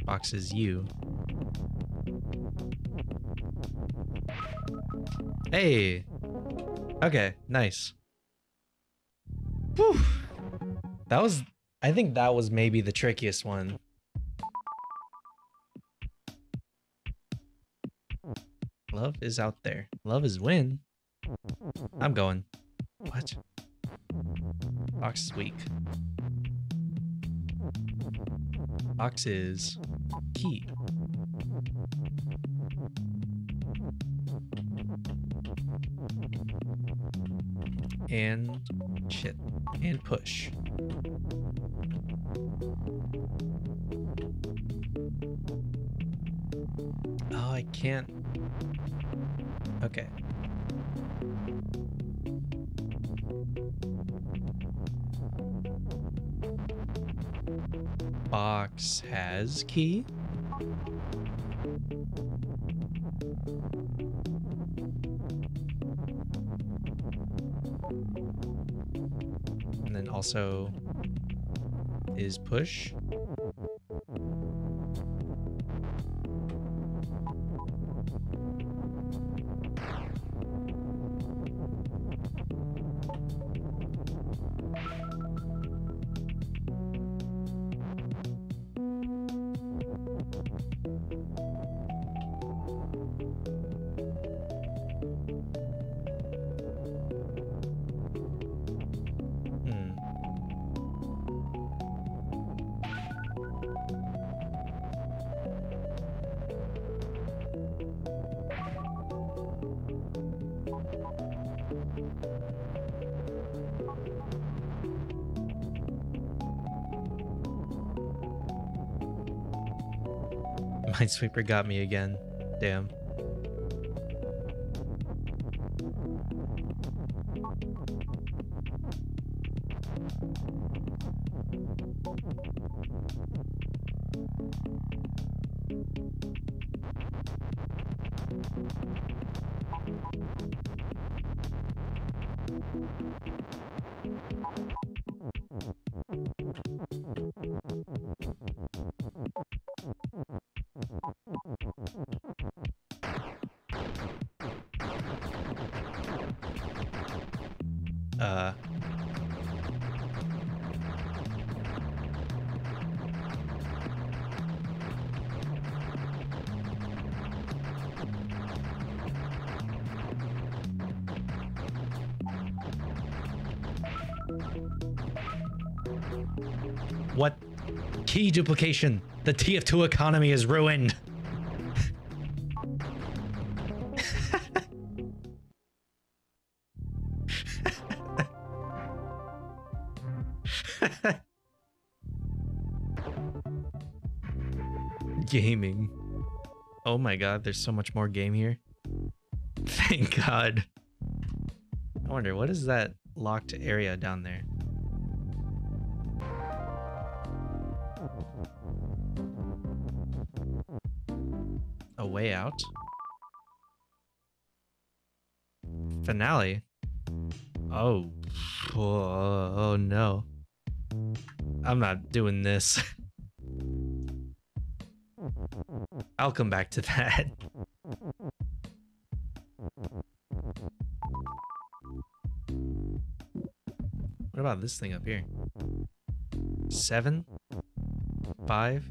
Box. Is you. Hey. Okay, nice. Whew. That was I think that was maybe the trickiest one. Love is out there. Love is win. I'm going. What? Box is weak. Box is key. And shit. And push. Oh, I can't. Okay. Box has key. And then also is push. Minesweeper got me again. Damn. What? Key duplication. The TF2 economy is ruined. [laughs] Gaming. Oh my god, there's so much more game here. Thank god. I wonder, what is that locked area down there? Way out? Finale? Oh. Oh, oh no. I'm not doing this. [laughs] I'll come back to that. What about this thing up here? Seven? Five?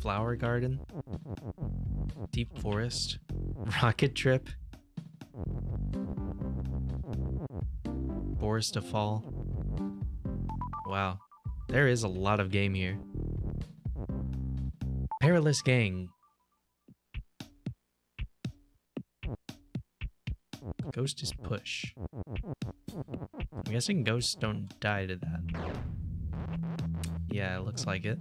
Flower garden? Deep forest? Rocket trip? Forest to fall? Wow. There is a lot of game here. Perilous Gang. Ghost is push. I'm guessing ghosts don't die to that. Yeah, it looks like it.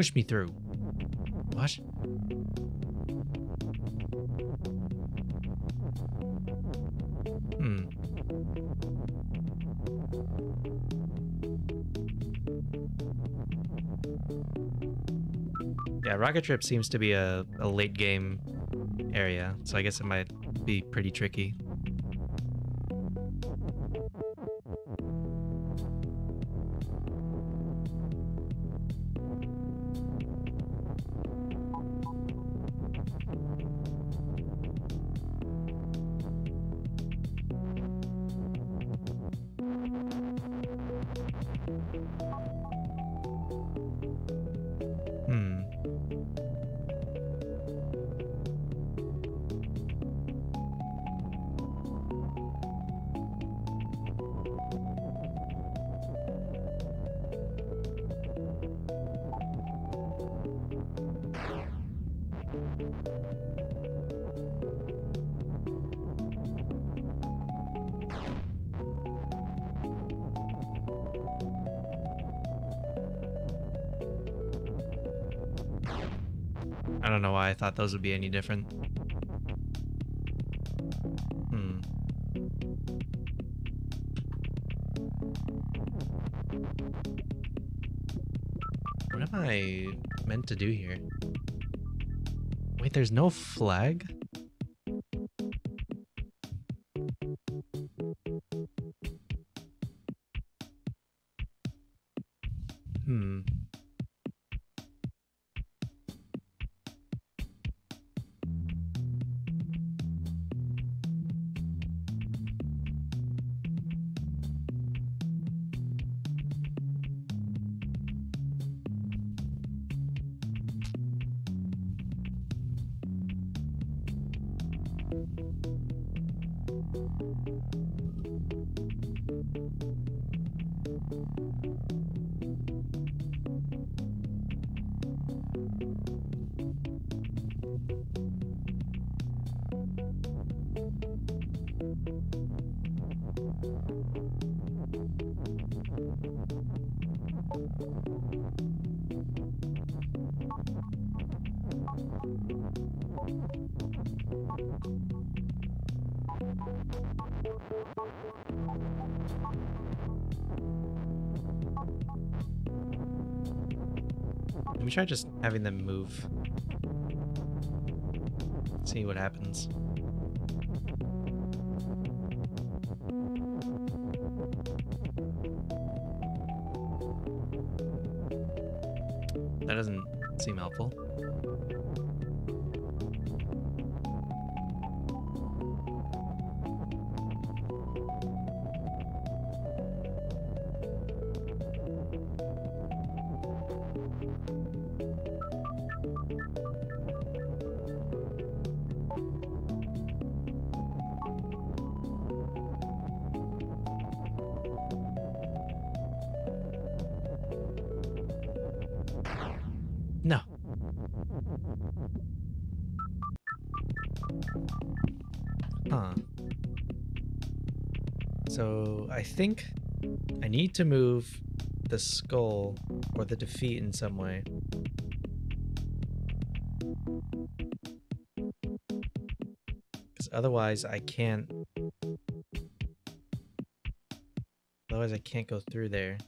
Push me through. What? Hmm. Yeah, Rocket Trip seems to be a, a late game area, so I guess it might be pretty tricky. Would be any different. Hmm. What am I meant to do here? Wait, there's no flag? Try just having them move. See what happens. So I think I need to move the skull or the defeat in some way. Because otherwise I can't. Otherwise I can't go through there.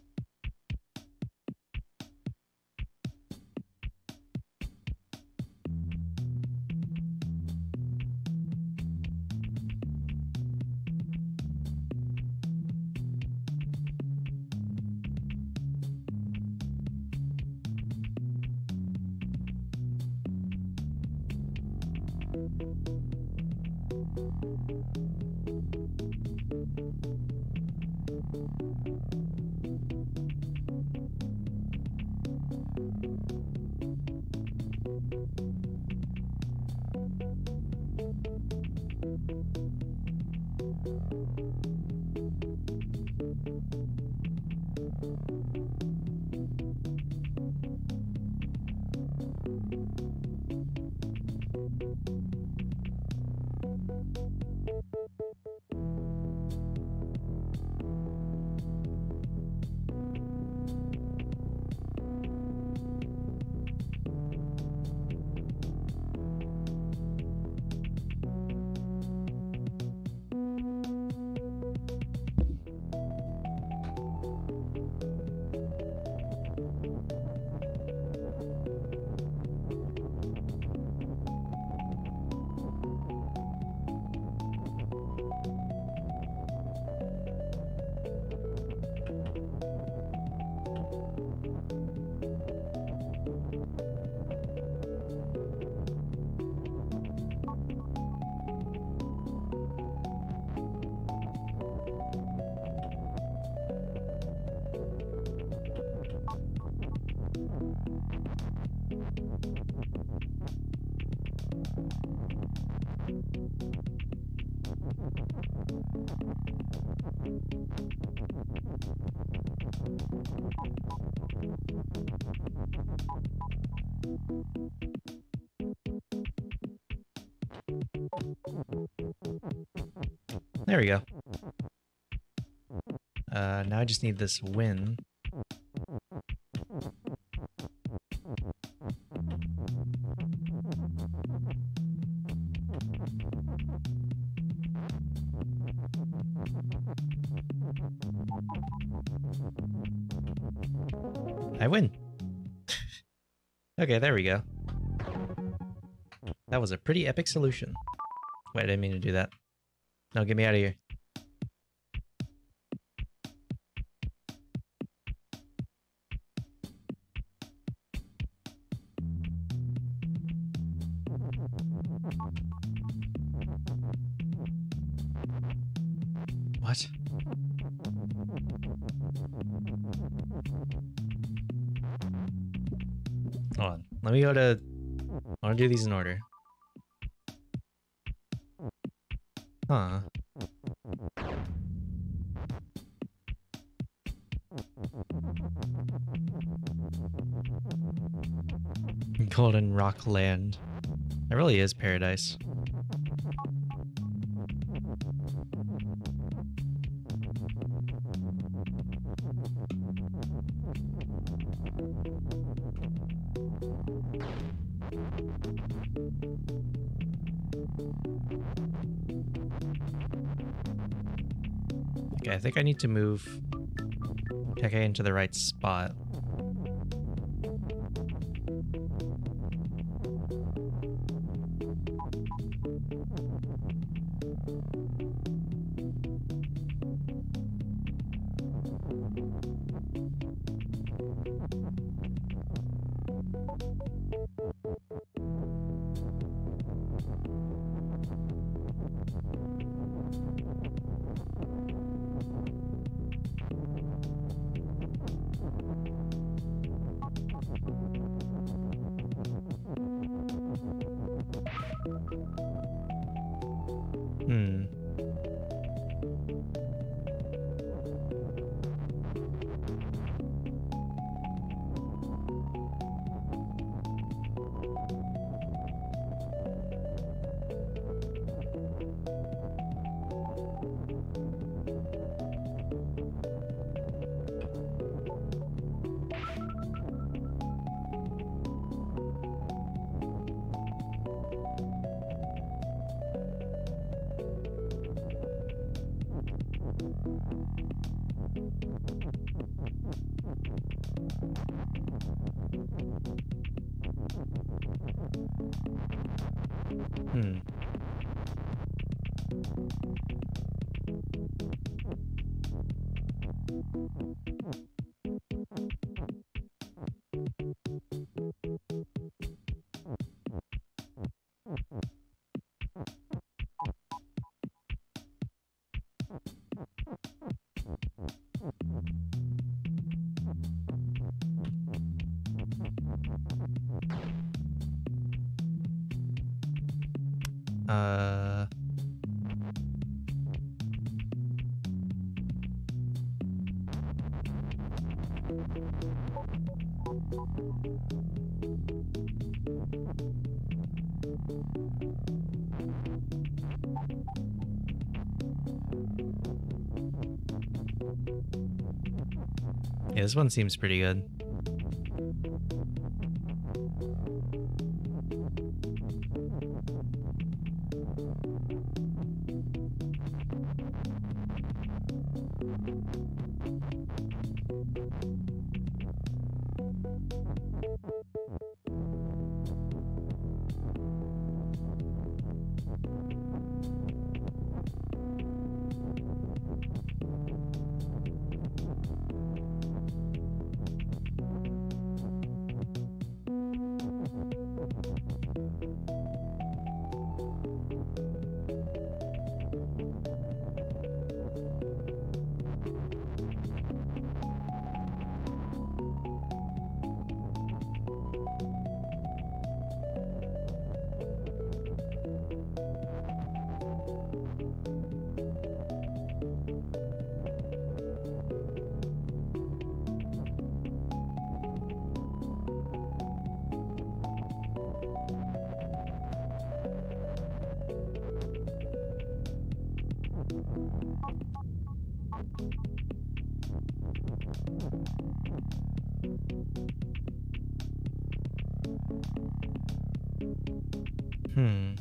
There we go. Uh, now I just need this win. I win. okay, there we go. That was a pretty epic solution. Wait, I didn't mean to do that. No, get me out of here. What? Hold on. Let me go to... I want to do these in order. Golden Rock Land. It really is paradise. Okay, I think I need to move Keke into the right spot. This one seems pretty good. Hmm.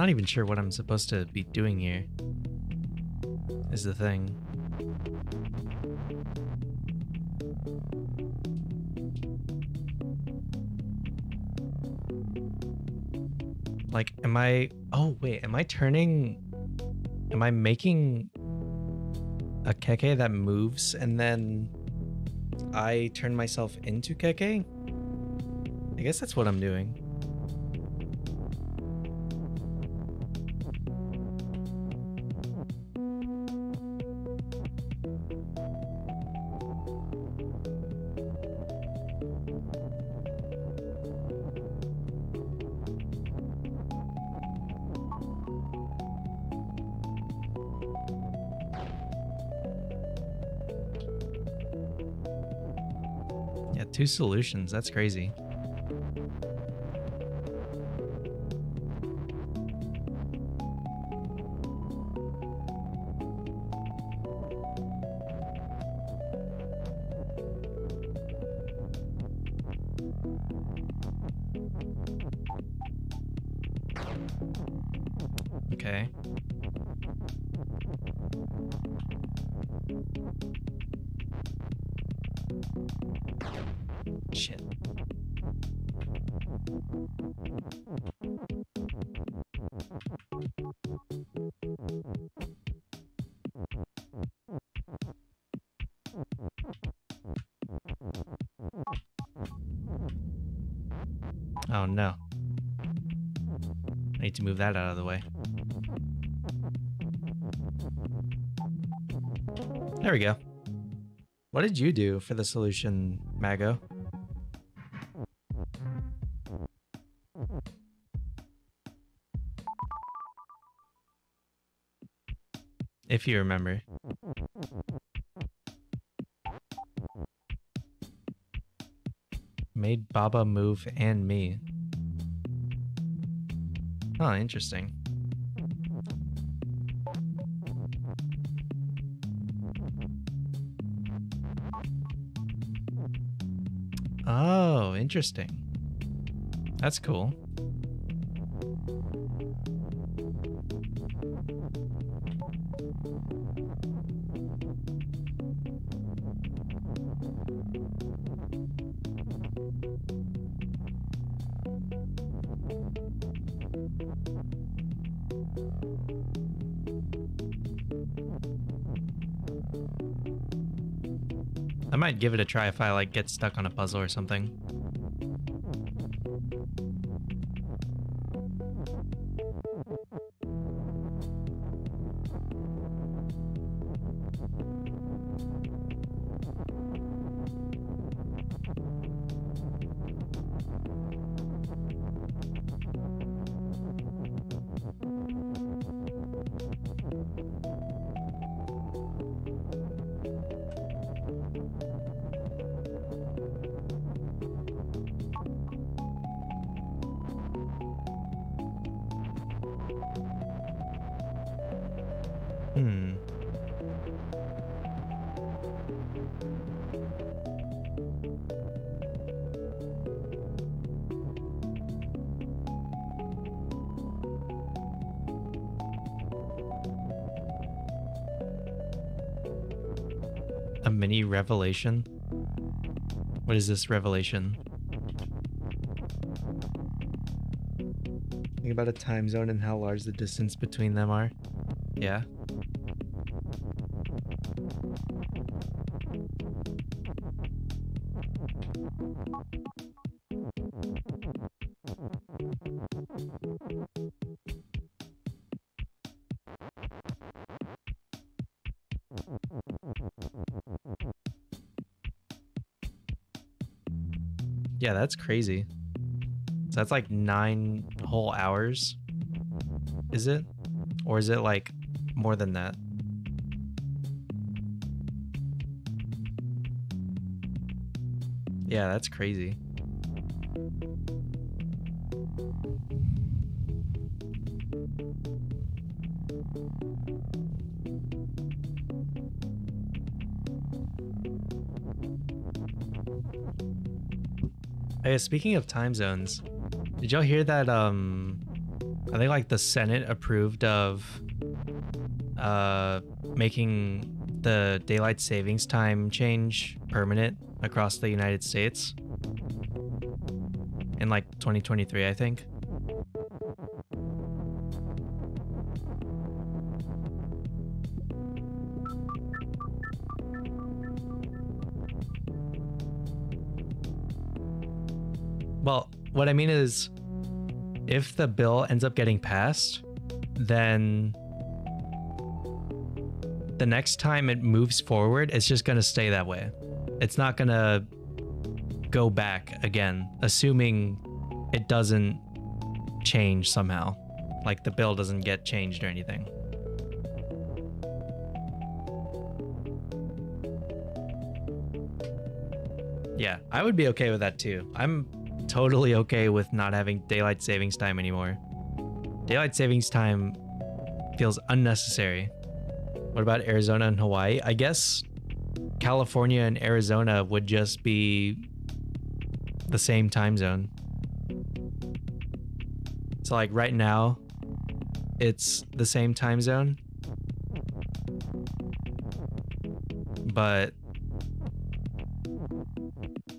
Not even sure what I'm supposed to be doing here. is the thing. Like, am I... Oh, wait, am I turning... Am I making a Keke that moves and then I turn myself into Keke? I guess that's what I'm doing. Two solutions. That's crazy. What did you do for the solution, Mago? If you remember. Made Baba move and me. Oh, interesting. Interesting. That's cool. I might give it a try if I like get stuck on a puzzle or something. Revelation? What is this revelation? Think about a time zone and how large the distance between them are. Yeah. That's crazy. So that's like nine whole hours. Is it? Or is it like more than that? Yeah, that's crazy. Speaking of time zones, did y'all hear that? Um, I think like the Senate approved of uh, making the daylight savings time change permanent across the United States in like 2023, I think. Well, what I mean is if the bill ends up getting passed, then the next time it moves forward, it's just going to stay that way. It's not going to go back again, assuming it doesn't change somehow. Like the bill doesn't get changed or anything. Yeah, I would be okay with that too. I'm totally okay with not having daylight savings time anymore. Daylight savings time feels unnecessary. What about Arizona and Hawaii? I guess California and Arizona would just be the same time zone. So like right now, it's the same time zone. But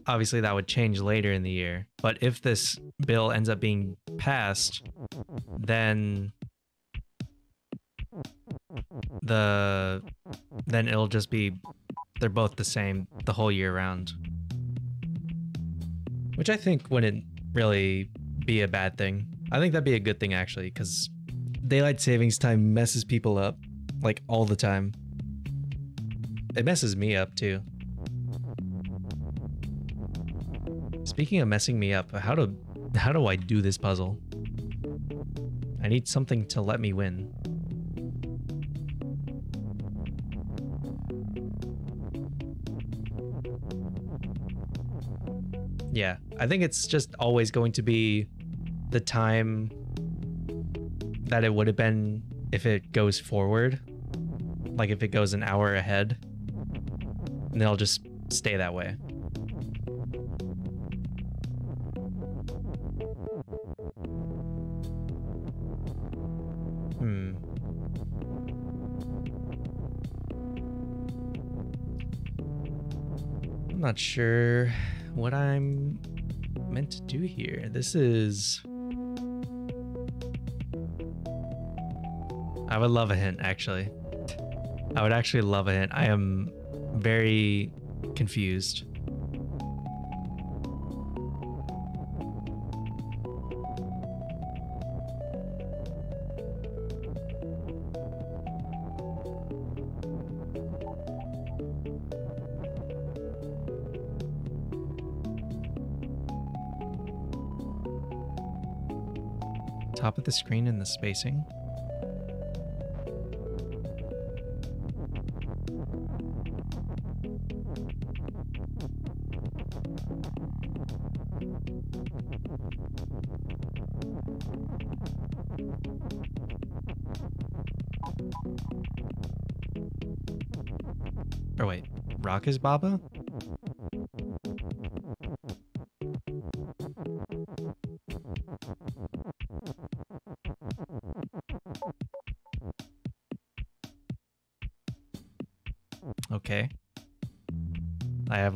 obviously that would change later in the year. But if this bill ends up being passed, then the then it'll just be they're both the same the whole year round. Which I think wouldn't really be a bad thing. I think that'd be a good thing actually, because daylight savings time messes people up like all the time. It messes me up too. Speaking of messing me up, how do how do I do this puzzle? I need something to let me win. Yeah, I think it's just always going to be the time that it would have been if it goes forward. Like if it goes an hour ahead. And they'll just stay that way. I'm not sure what I'm meant to do here. This is... I would love a hint, actually. I would actually love a hint. I am very confused. Top of the screen in the spacing. Or wait, Rock is Baba?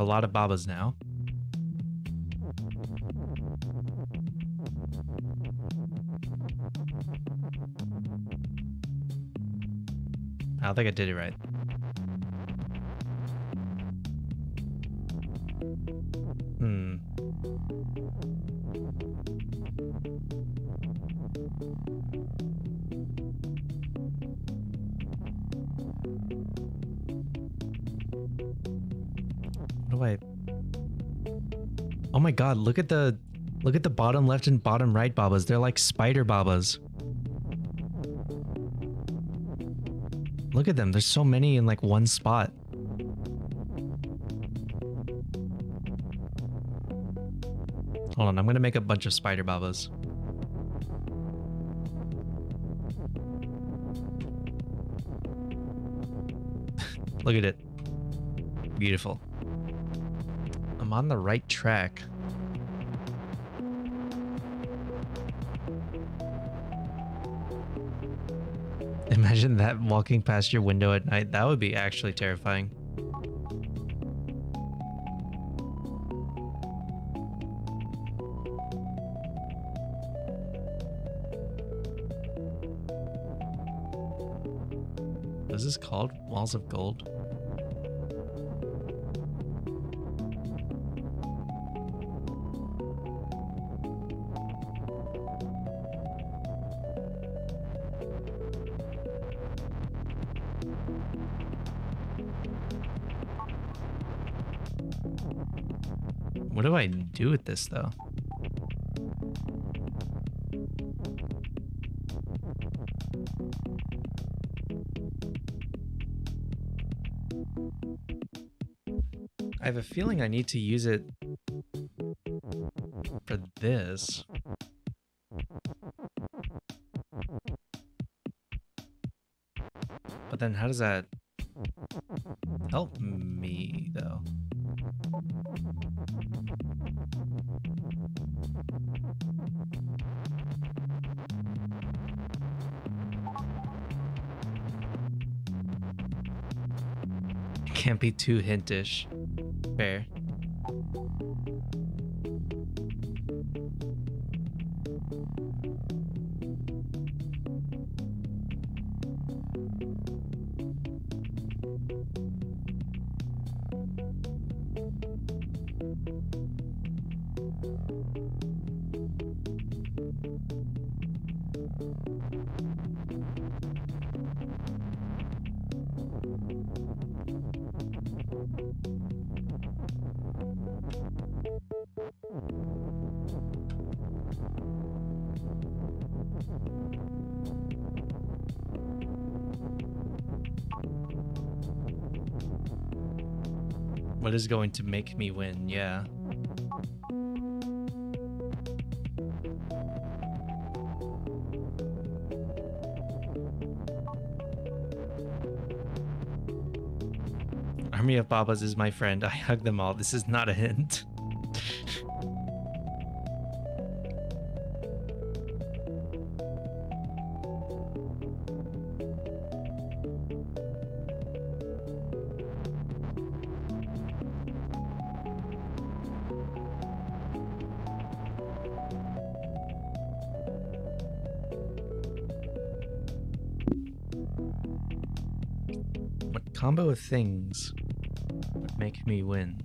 A lot of babas now. I don't think I did it right. Look at the... Look at the bottom left and bottom right babas. They're like spider babas. Look at them. There's so many in like one spot. Hold on, I'm gonna make a bunch of spider babas. [laughs] Look at it. Beautiful. I'm on the right track. Imagine that walking past your window at night. That would be actually terrifying. What is this called? Walls of Gold? Do with this though? I have a feeling I need to use it for this. But then how does that help me too hintish. What is going to make me win? Yeah. Army of Babas is my friend. I hug them all. This is not a hint. Combo of things would make me win?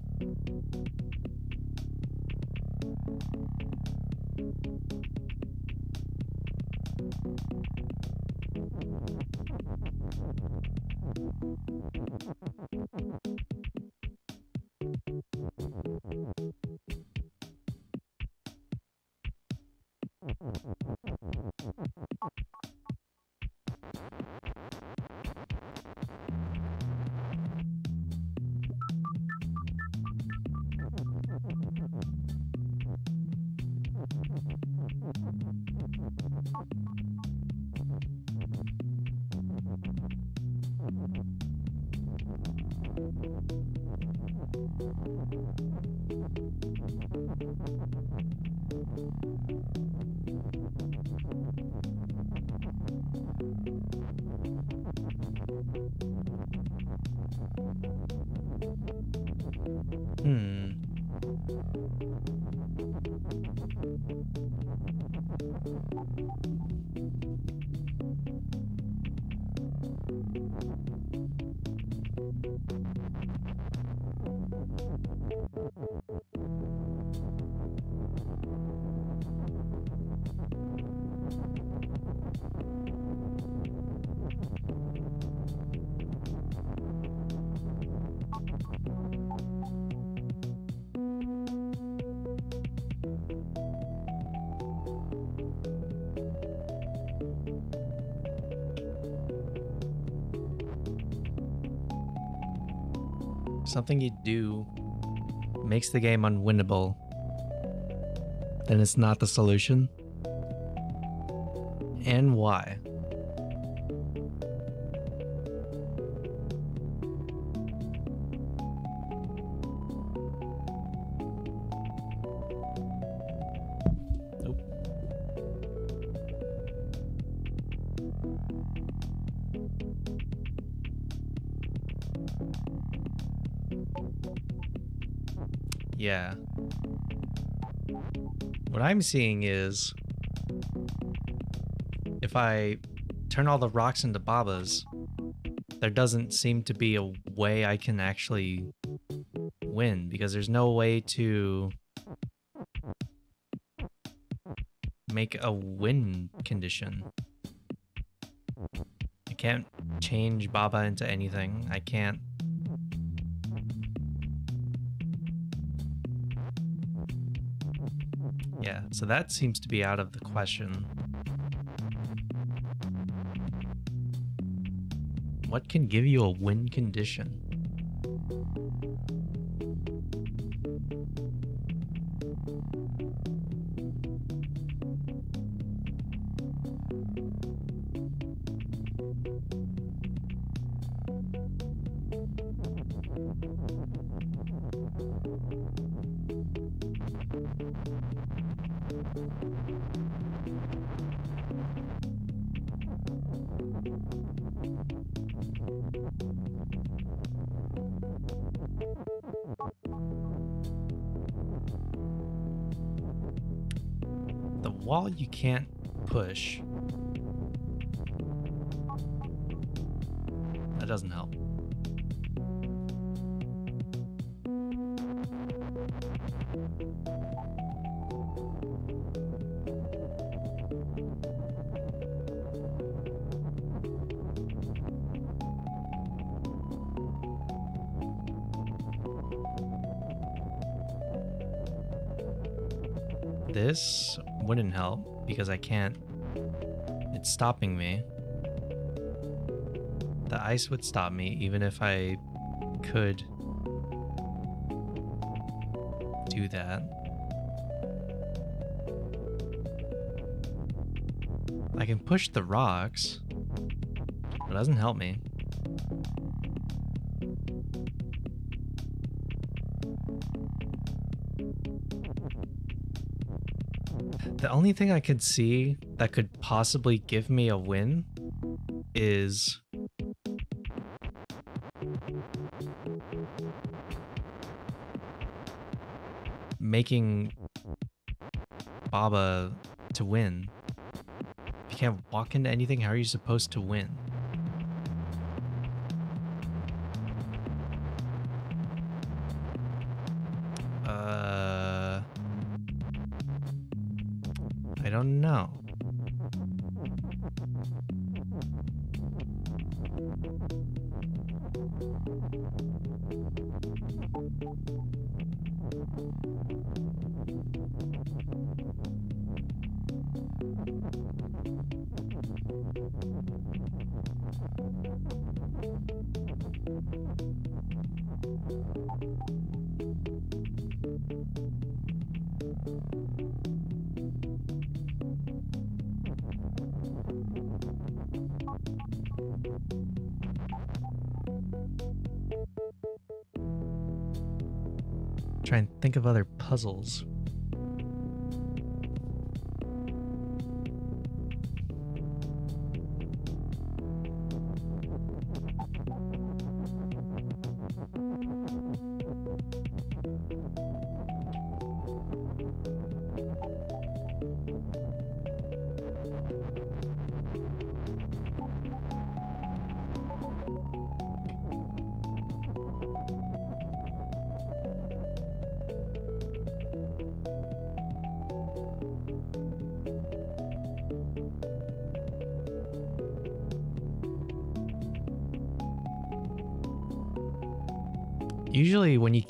Something you do makes the game unwinnable, then it's not the solution. And why? I'm seeing is if I turn all the rocks into babas, there doesn't seem to be a way I can actually win because there's no way to make a win condition. I can't change Baba into anything. I can't so that seems to be out of the question. What can give you a win condition? Can't. It's stopping me. The ice would stop me even if I could do that. I can push the rocks, it doesn't help me. Only thing I could see that could possibly give me a win is making Baba to win. If you can't walk into anything, how are you supposed to win? Uh, don't know. Try and think of other puzzles.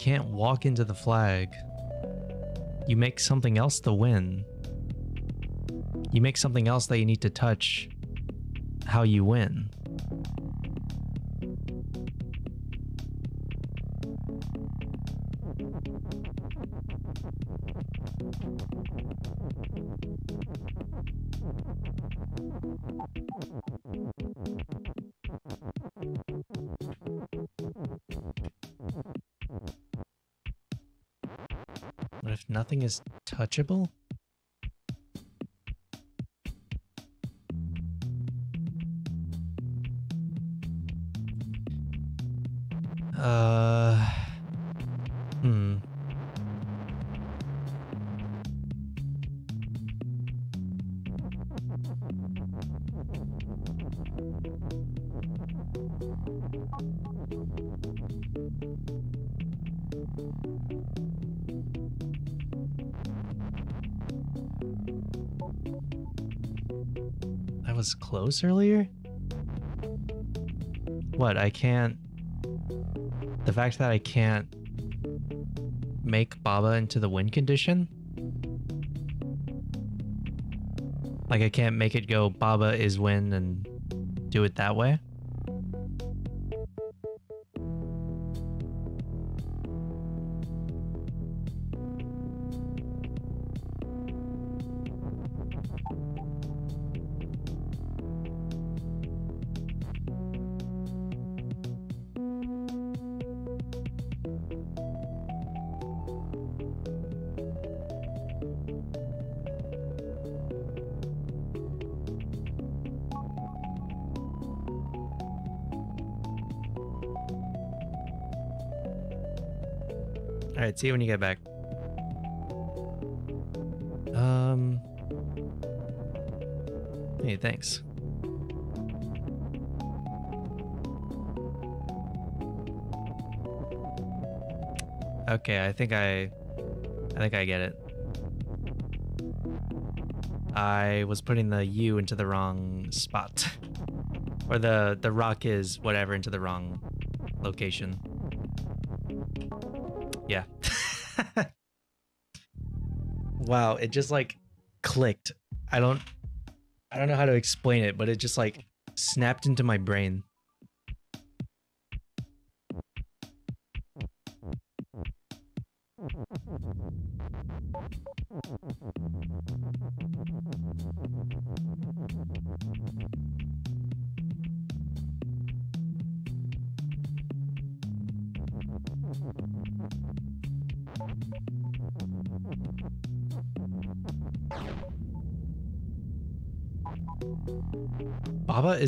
Can't walk into the flag, you make something else the win. You make something else that you need to touch how you win. Is touchable? Earlier? What, I can't... The fact that I can't make Baba into the win condition? Like I can't make it go Baba is win and do it that way? See you when you get back. Um. Hey, thanks. Okay, I think I... I think I get it. I was putting the U into the wrong spot. [laughs] or the, the rock is whatever into the wrong location. Wow, it just like clicked. I don't I don't know how to explain it, but it just like snapped into my brain.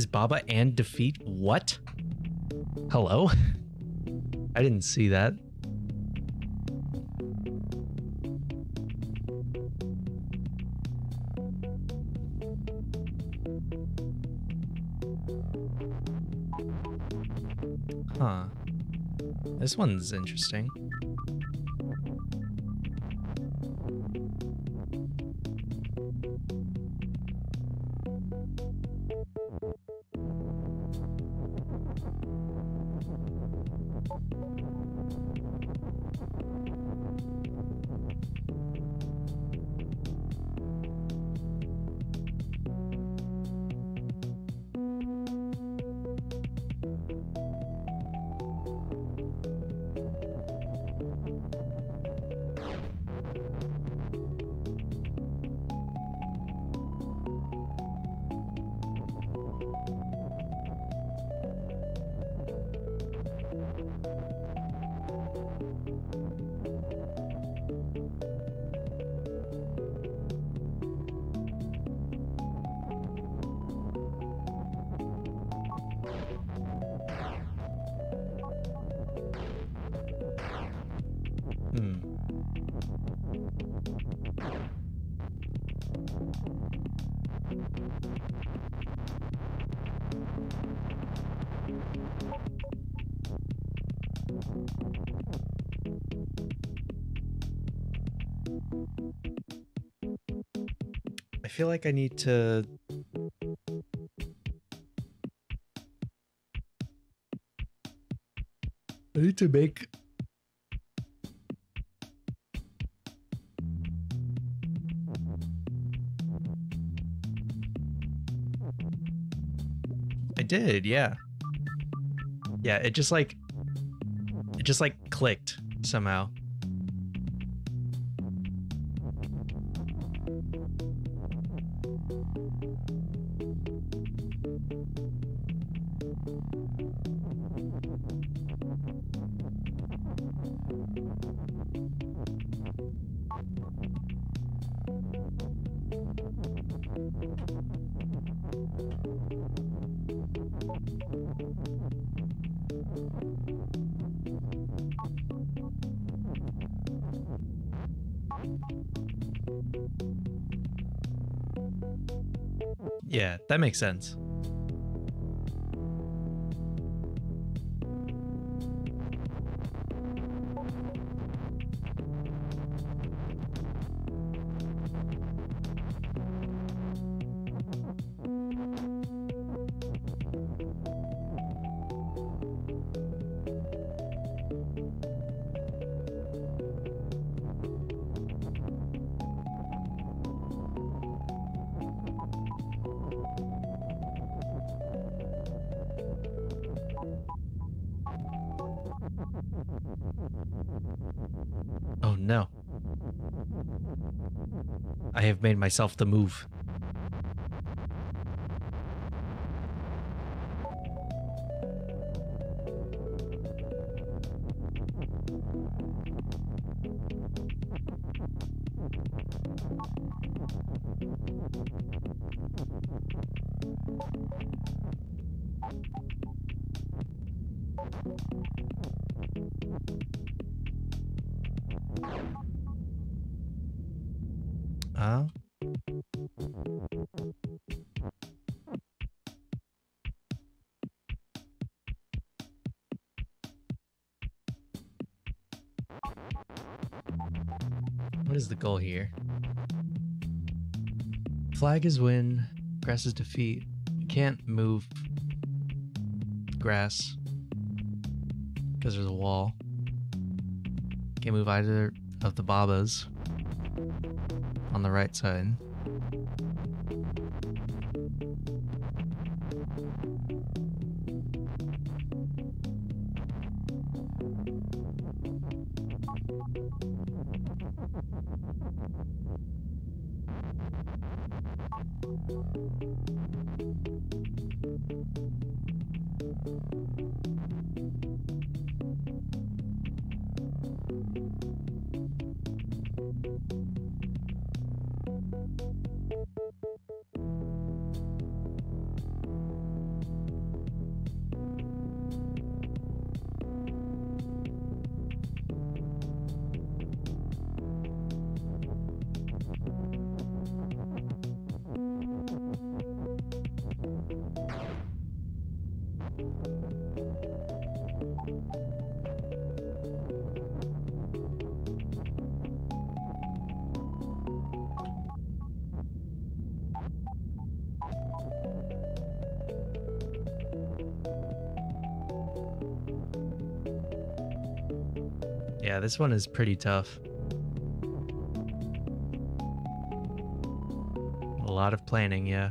Is Baba and defeat what? Hello? [laughs] I didn't see that. Huh. This one's interesting. Like I need to I need to make I did, yeah. Yeah, it just like it just like clicked somehow. That makes sense. Myself the move. Is win, grass is defeat. You can't move grass because there's a wall. Can't move either of the babas on the right side. One is pretty tough. A lot of planning, yeah.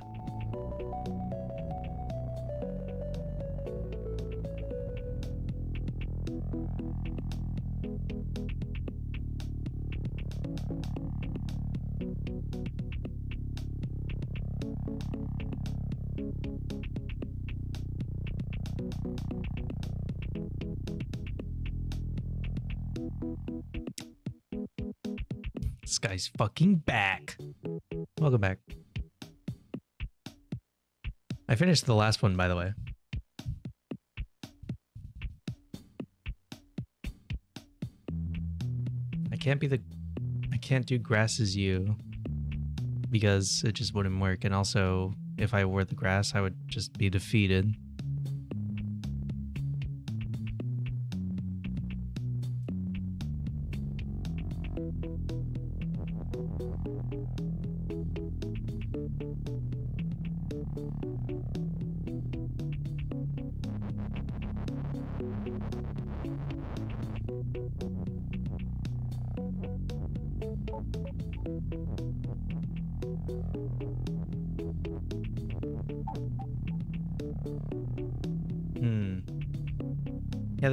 Finished the last one, by the way. I can't be the. I can't do grass as you because it just wouldn't work. And also, if I were the grass, I would just be defeated.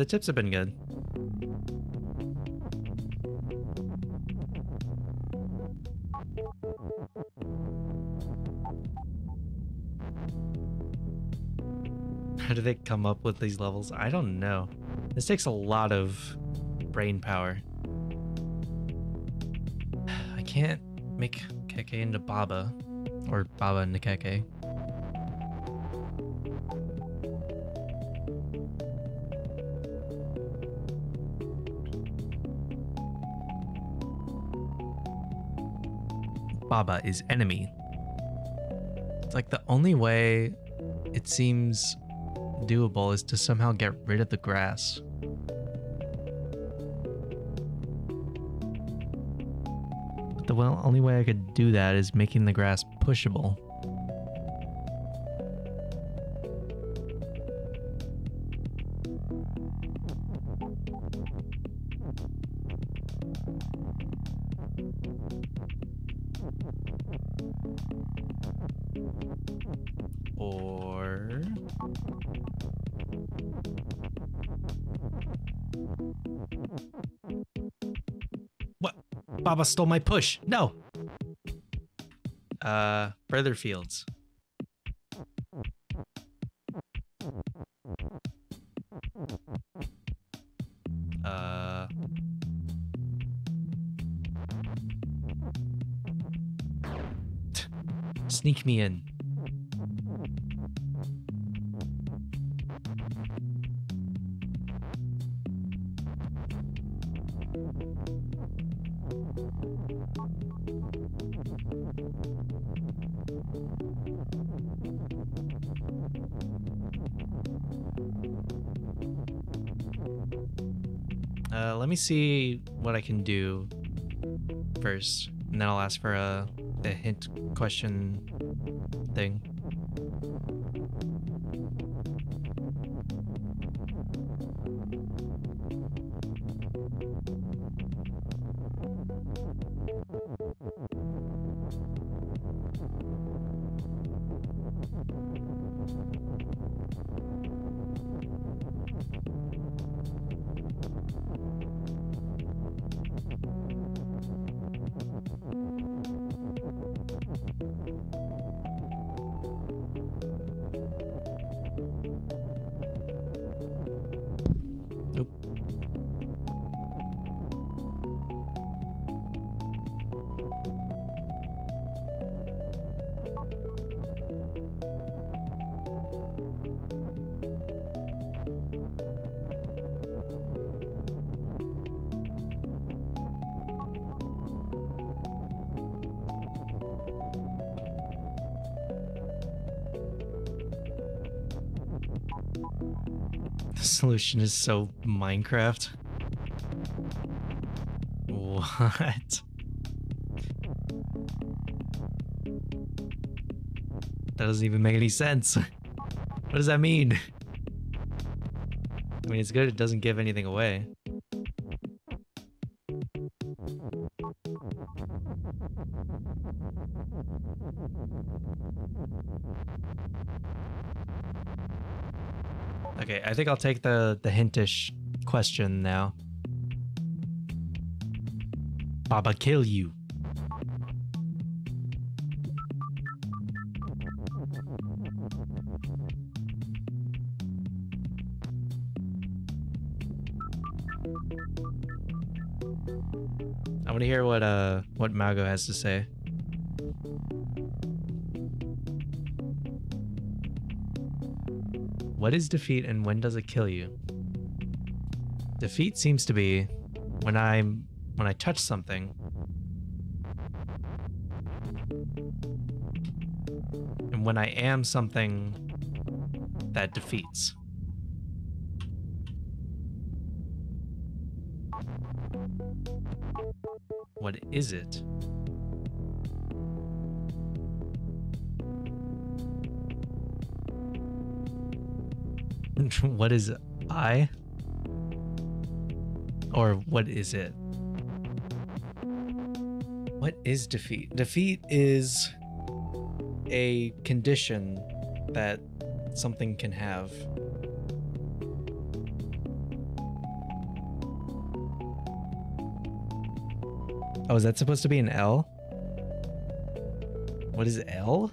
Tips have been good. How do they come up with these levels? I don't know. This takes a lot of brain power. [sighs] I can't make Keke into Baba or Baba into Keke. Baba is enemy. It's like the only way it seems doable is to somehow get rid of the grass. But the well, only way I could do that is making the grass pushable. Baba stole my push. No. Uh, further fields. Uh. Sneak me in. See what I can do first, and then I'll ask for a, a hint question thing. The solution is so Minecraft. What? That doesn't even make any sense. What does that mean? I mean, it's good it doesn't give anything away. I think I'll take the the hintish question now. Baba kill you. I want to hear what uh what Mago has to say. What is defeat and when does it kill you? Defeat seems to be when I'm when I touch something and when I am something that defeats. What is it? [laughs] what is I? Or what is it? What is defeat? Defeat is a condition that something can have. Oh, is that supposed to be an L? What is L?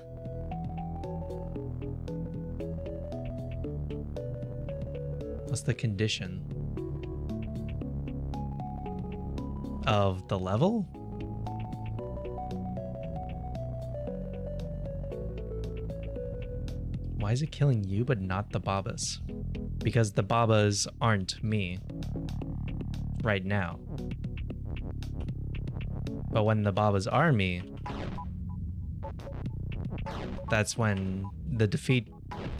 The condition of the level? Why is it killing you but not the Babas? Because the Babas aren't me right now. But when the Babas are me, that's when the defeat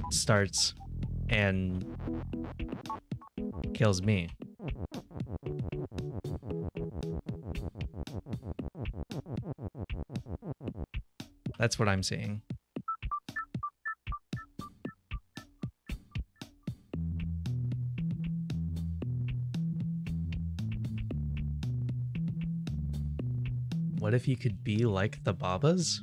starts and kills me. That's what I'm seeing. What if you could be like the Babas?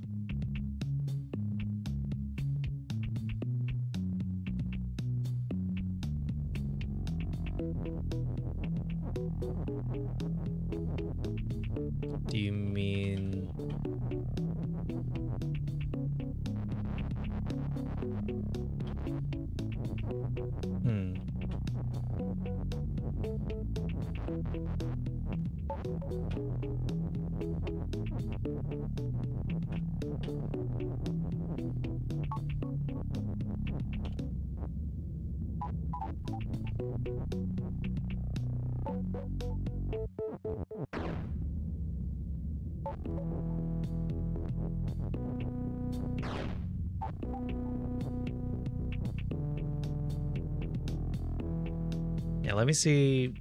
Me see.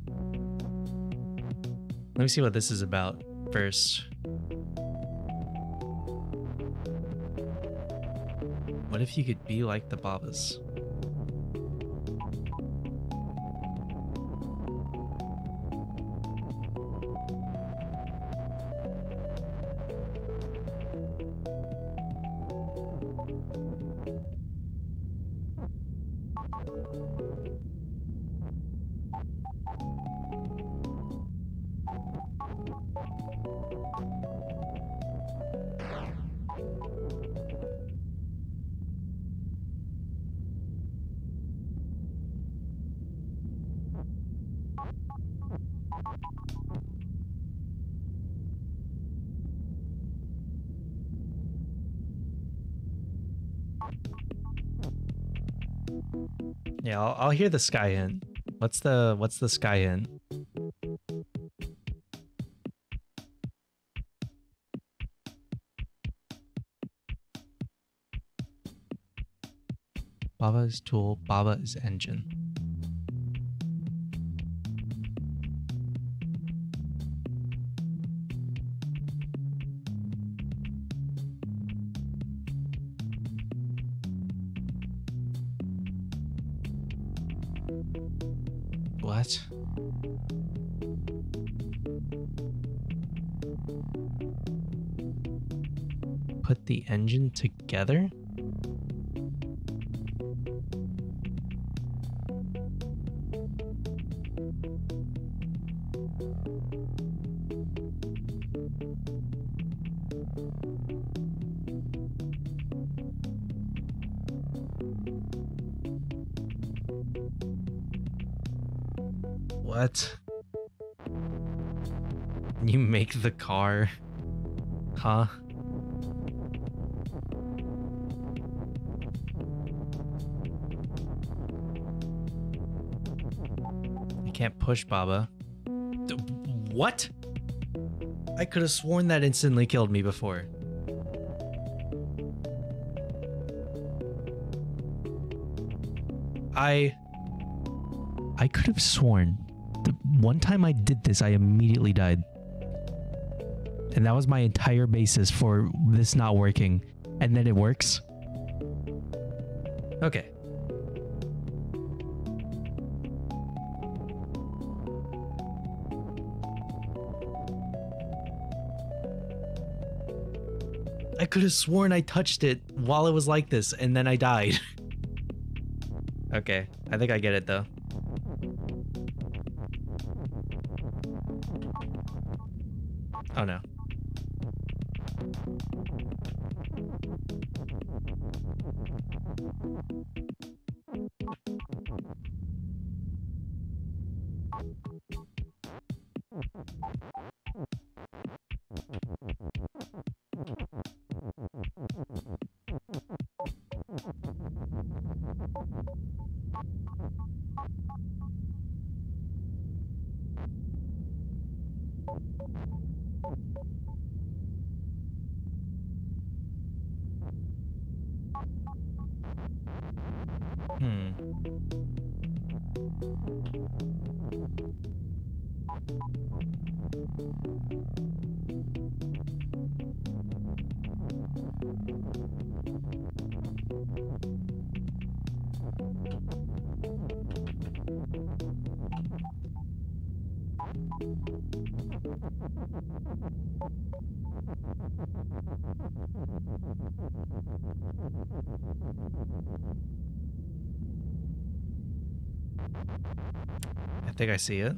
Let me see what this is about first. What if you could be like the Babas? Yeah, I'll, I'll hear the sky hint. What's the what's the sky hint? Baba is tool, Baba is engine. Engine together? What? You make the car? Huh? Push Baba. D- What? I could have sworn that instantly killed me before. I I could have sworn the one time I did this, I immediately died. And that was my entire basis for this not working. And then it works. Okay. Could have sworn I touched it while it was like this, and then I died. [laughs] okay, I think I get it though. Think I see it.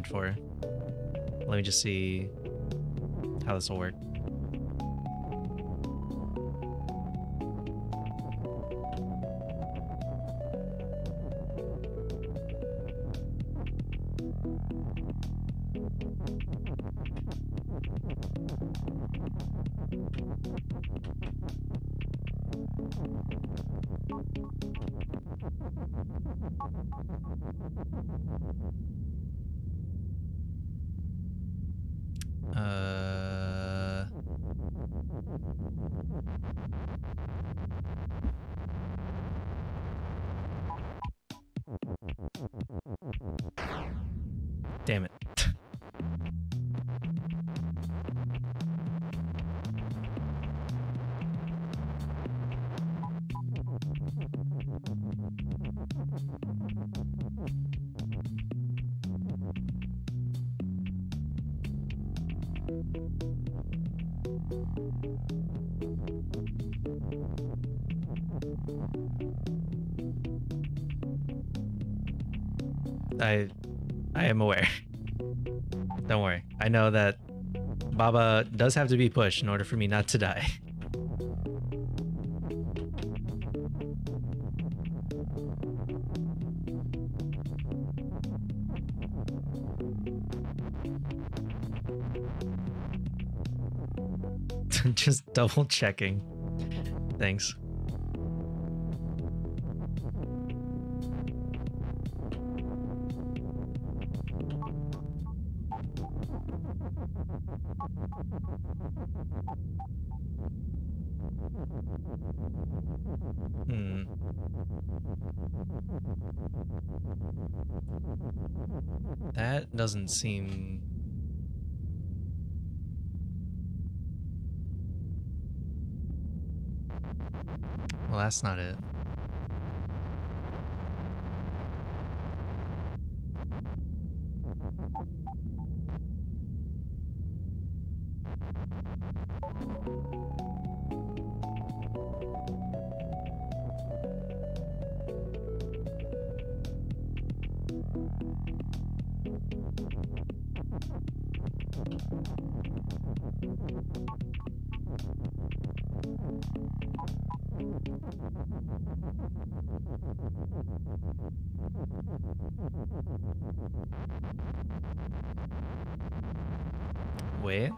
Meant for. Let me just see how this will work. Does have to be pushed in order for me not to die. [laughs] [laughs] Just double checking. Thanks. Doesn't seem. Well, that's not it. Wait.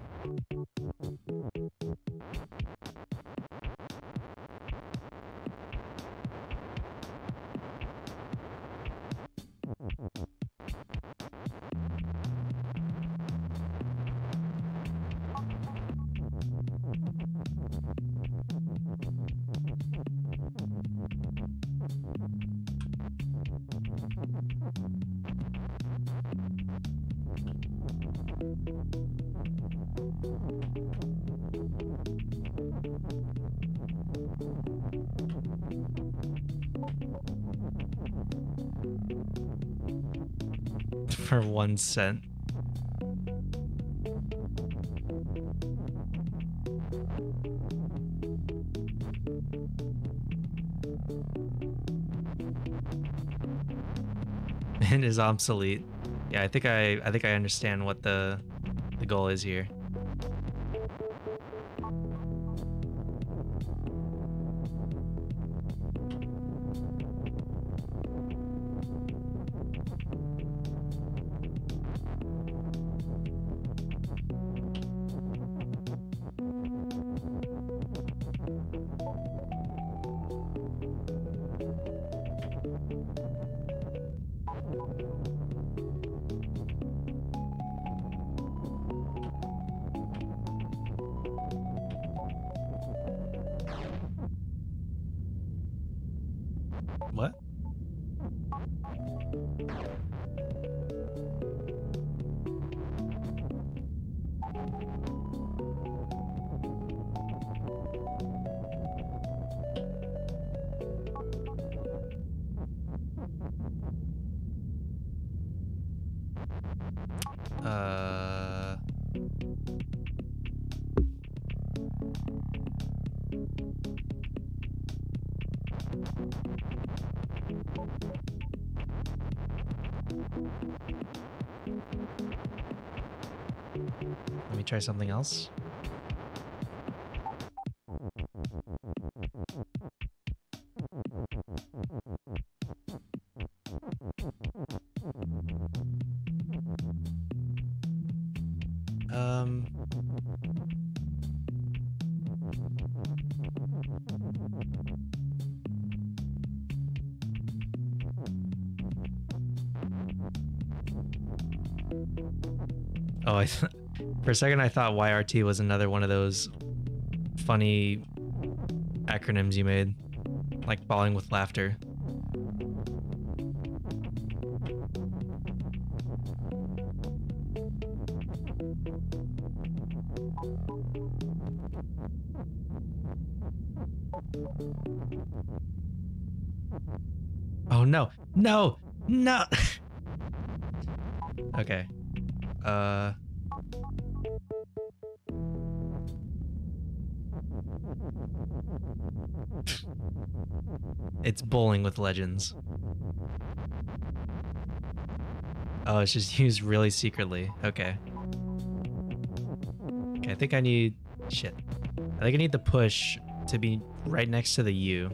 For one cent. [laughs] It is obsolete. Yeah, I think I I think I understand what the the goal is here. Something else. For a second I thought YRT was another one of those funny acronyms you made, like bawling with laughter. Oh no, no, no. [laughs] okay. Bowling with legends. Oh, it's just [laughs] used really secretly. Okay. Okay, I think I need shit. I think I need the push to be right next to the U.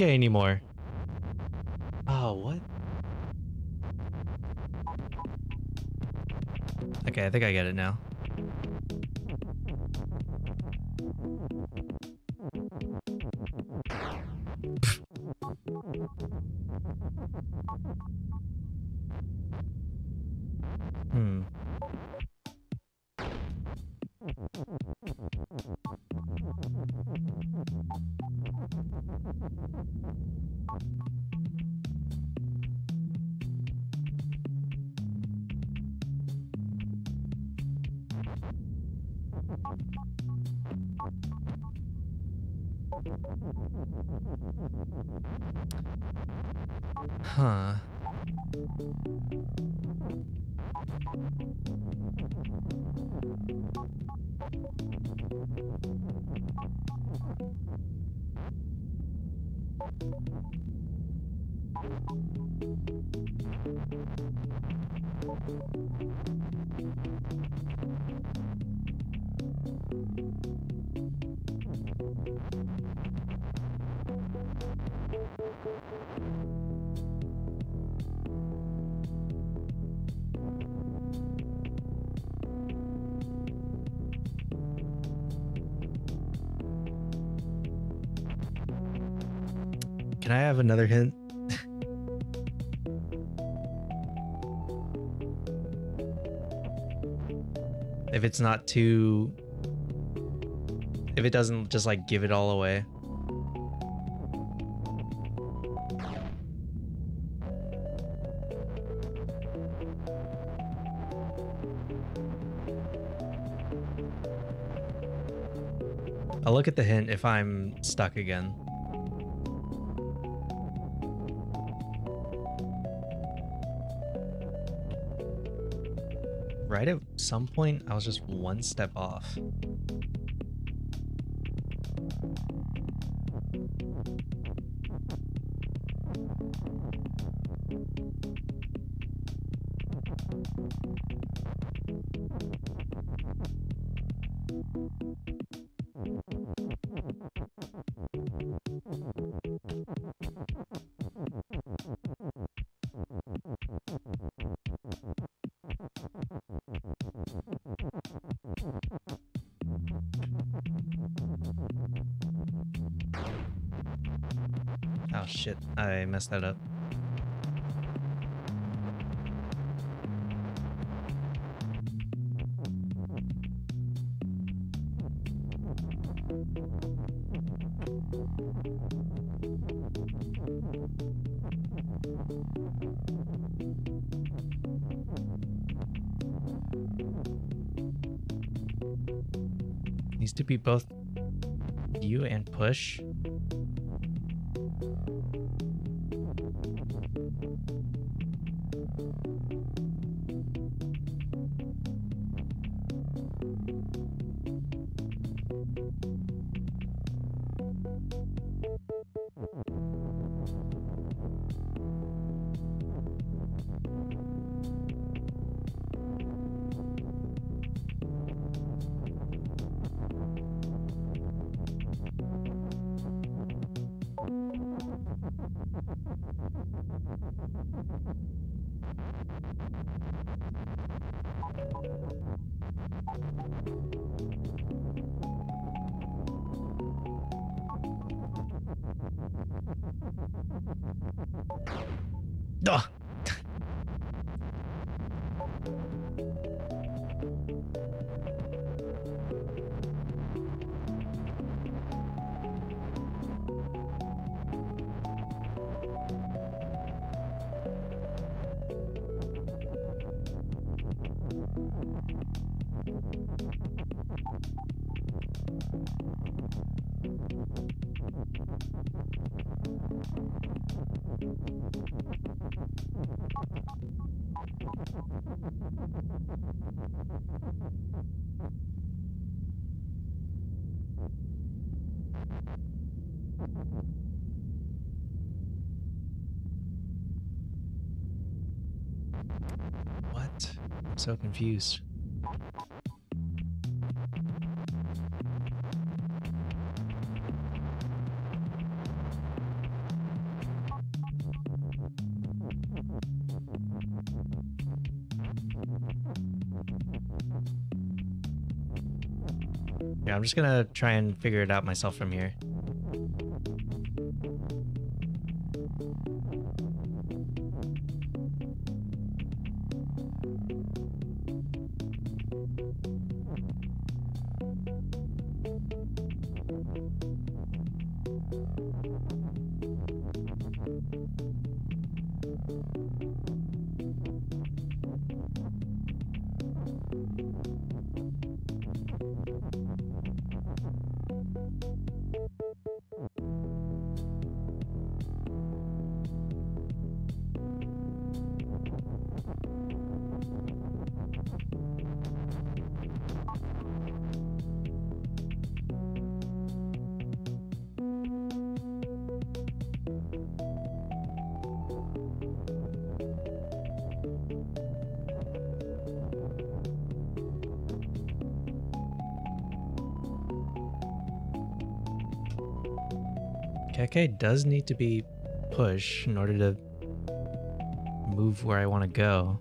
Keke anymore. Oh, what? Okay, I think I get it now. It's not too if it doesn't just like give it all away. I'll look at the hint if I'm stuck again. Right at some point, I was just one step off. I messed that up. Needs to be both you and push. So confused. Yeah, I'm just gonna try and figure it out myself from here. Keke does need to be pushed in order to move where I want to go.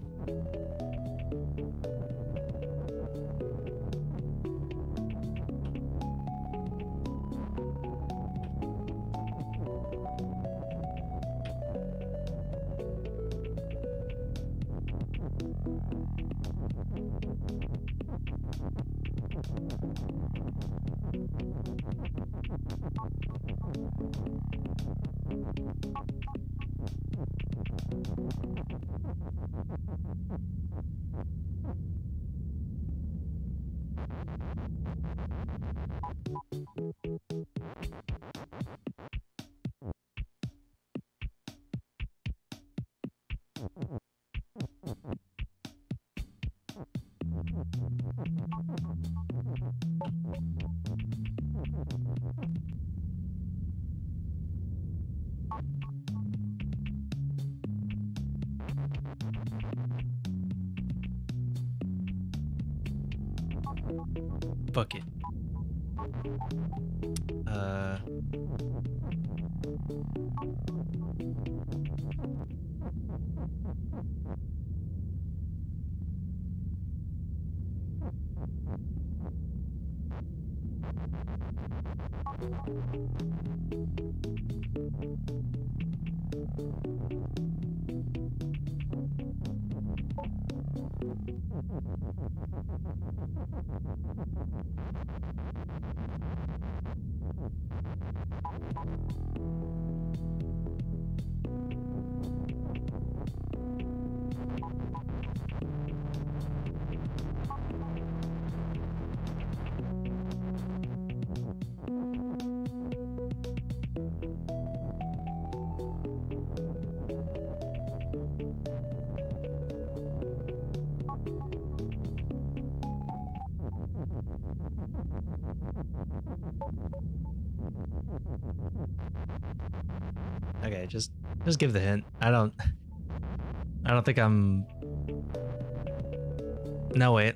Okay, just just give the hint. I don't I don't think I'm No wait.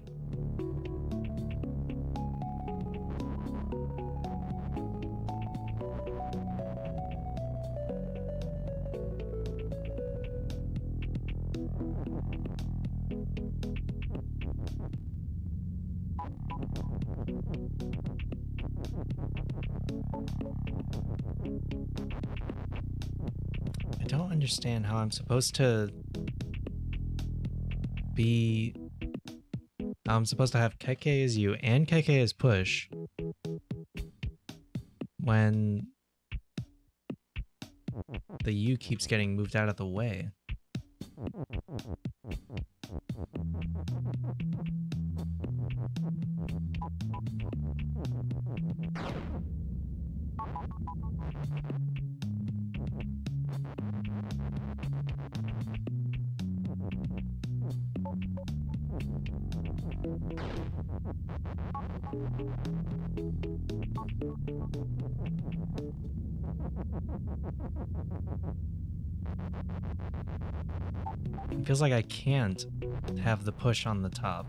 Understand how I'm supposed to be. I'm supposed to have Keke as you and Keke as push when the U keeps getting moved out of the way. Like I can't have the push on the top.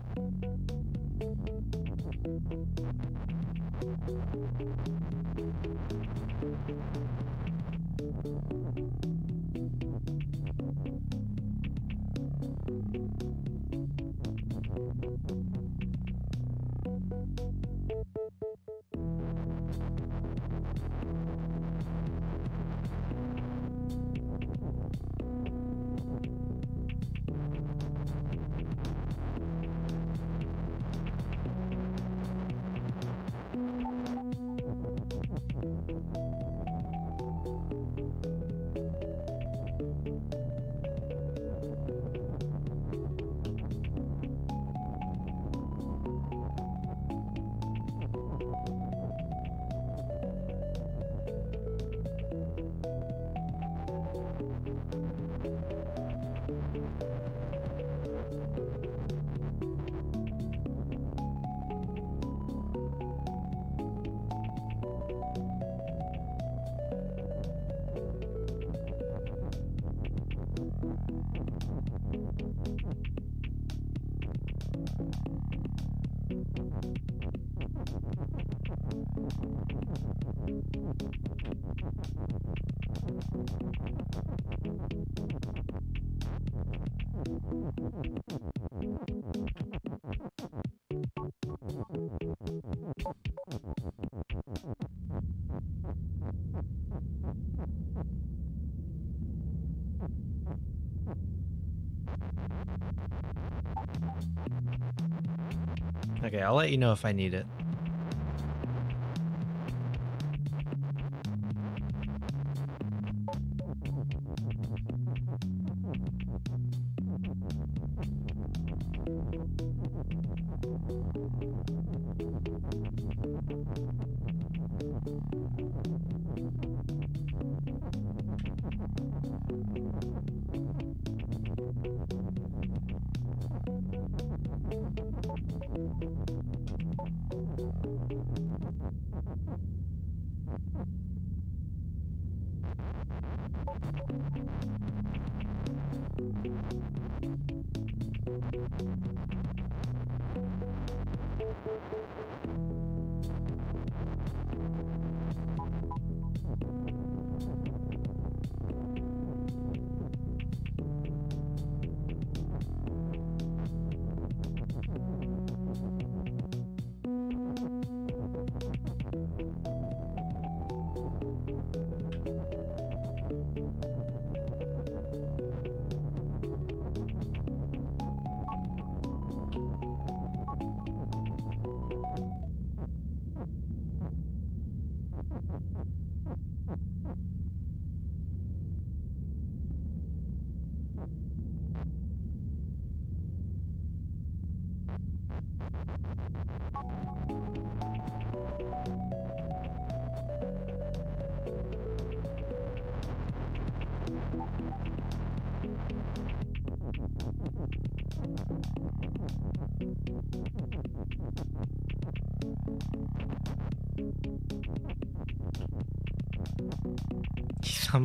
Let you know if I need it.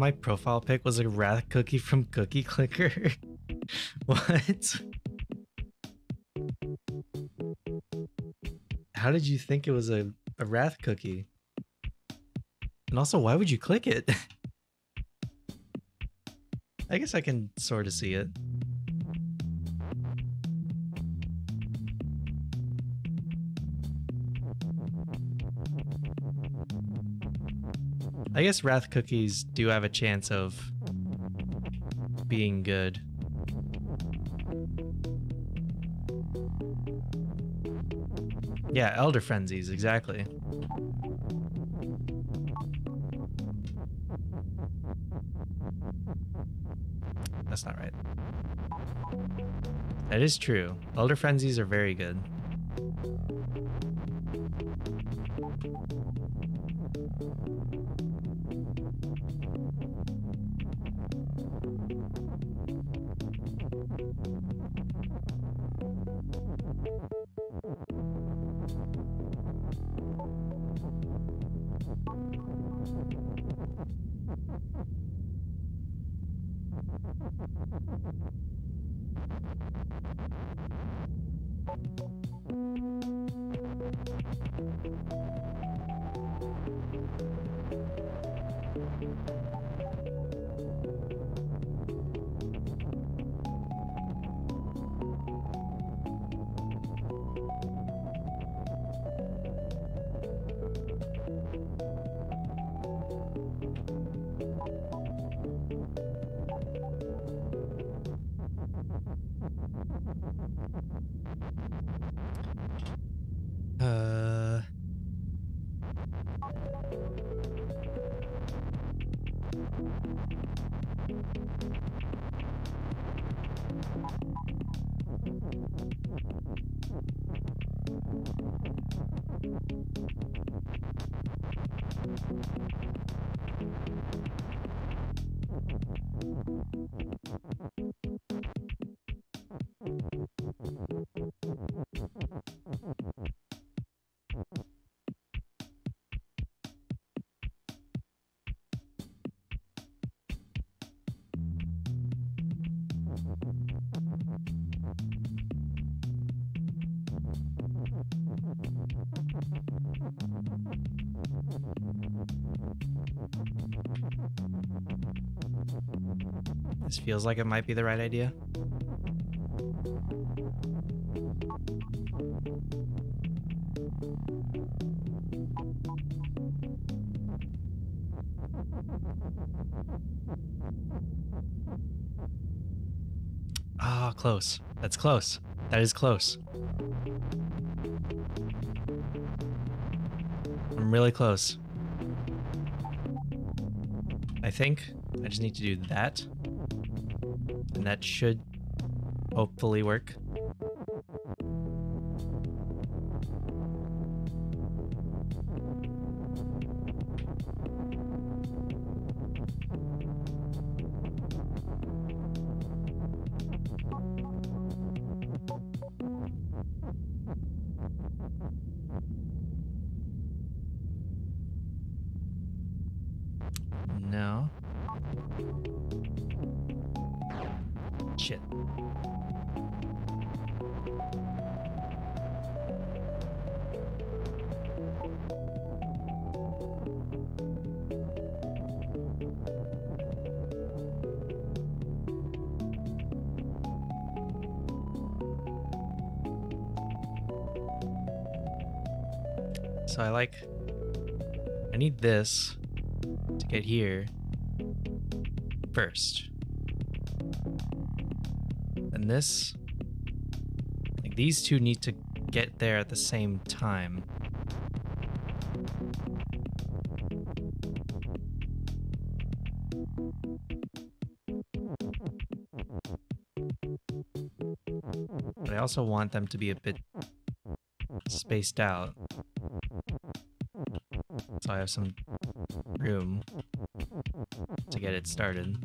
My profile pic was a wrath cookie from Cookie Clicker. [laughs] what? How did you think it was a, a wrath cookie? And also, why would you click it? [laughs] I guess I can sort of see it. I guess Wrath cookies do have a chance of being good. Yeah, Elder Frenzies, exactly. That's not right. That is true. Elder Frenzies are very good. Uh. Feels like it might be the right idea. Ah, close. That's close. That is close. I'm really close. I think I just need to do that. And that should hopefully work. This to get here first. And this, like these two need to get there at the same time. But I also want them to be a bit spaced out. So I have some room to get it started.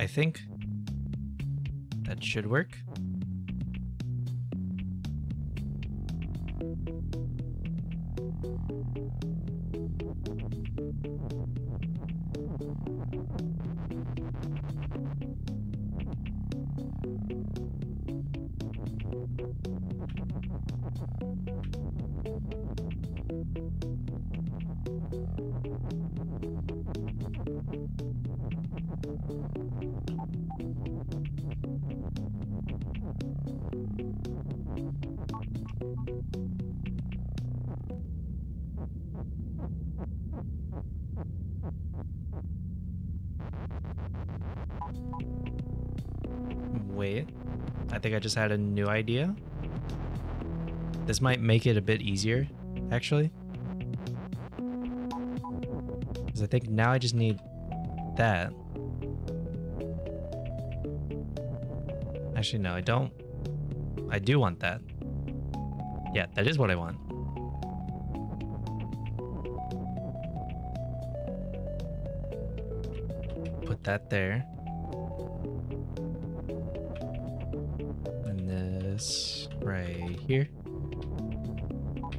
I think that should work. Just had a new idea. This might make it a bit easier, actually. Because I think now I just need that. Actually, no, I don't. I do want that. Yeah, that is what I want. Put that there. Here.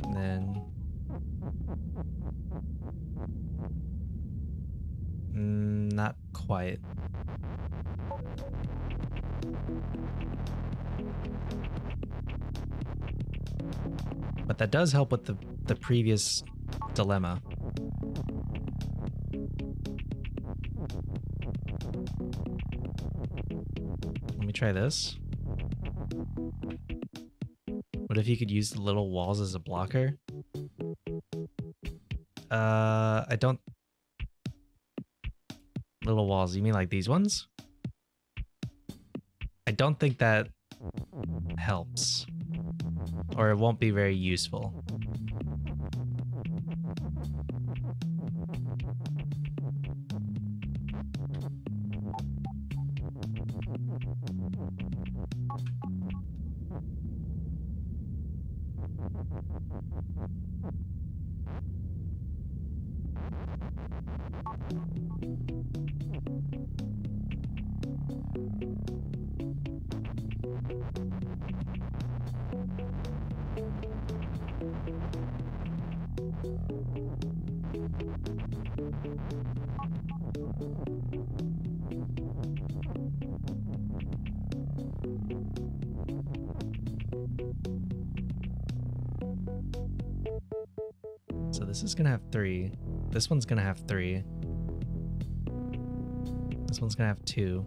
And then. Mm, not quite. But that does help with the, the previous dilemma. Let me try this. If you could use the little walls as a blocker? Uh, I don't... Little walls, you mean like these ones? I don't think that helps. Or it won't be very useful. So this is gonna have three. This one's gonna have three. This one's gonna have two.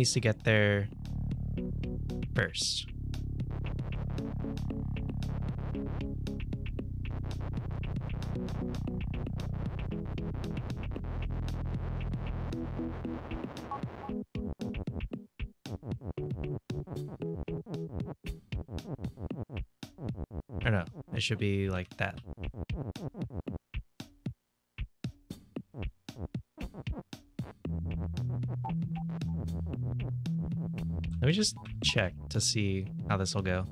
Needs to get there first. Or no, it should be like that. Check to see how this will go.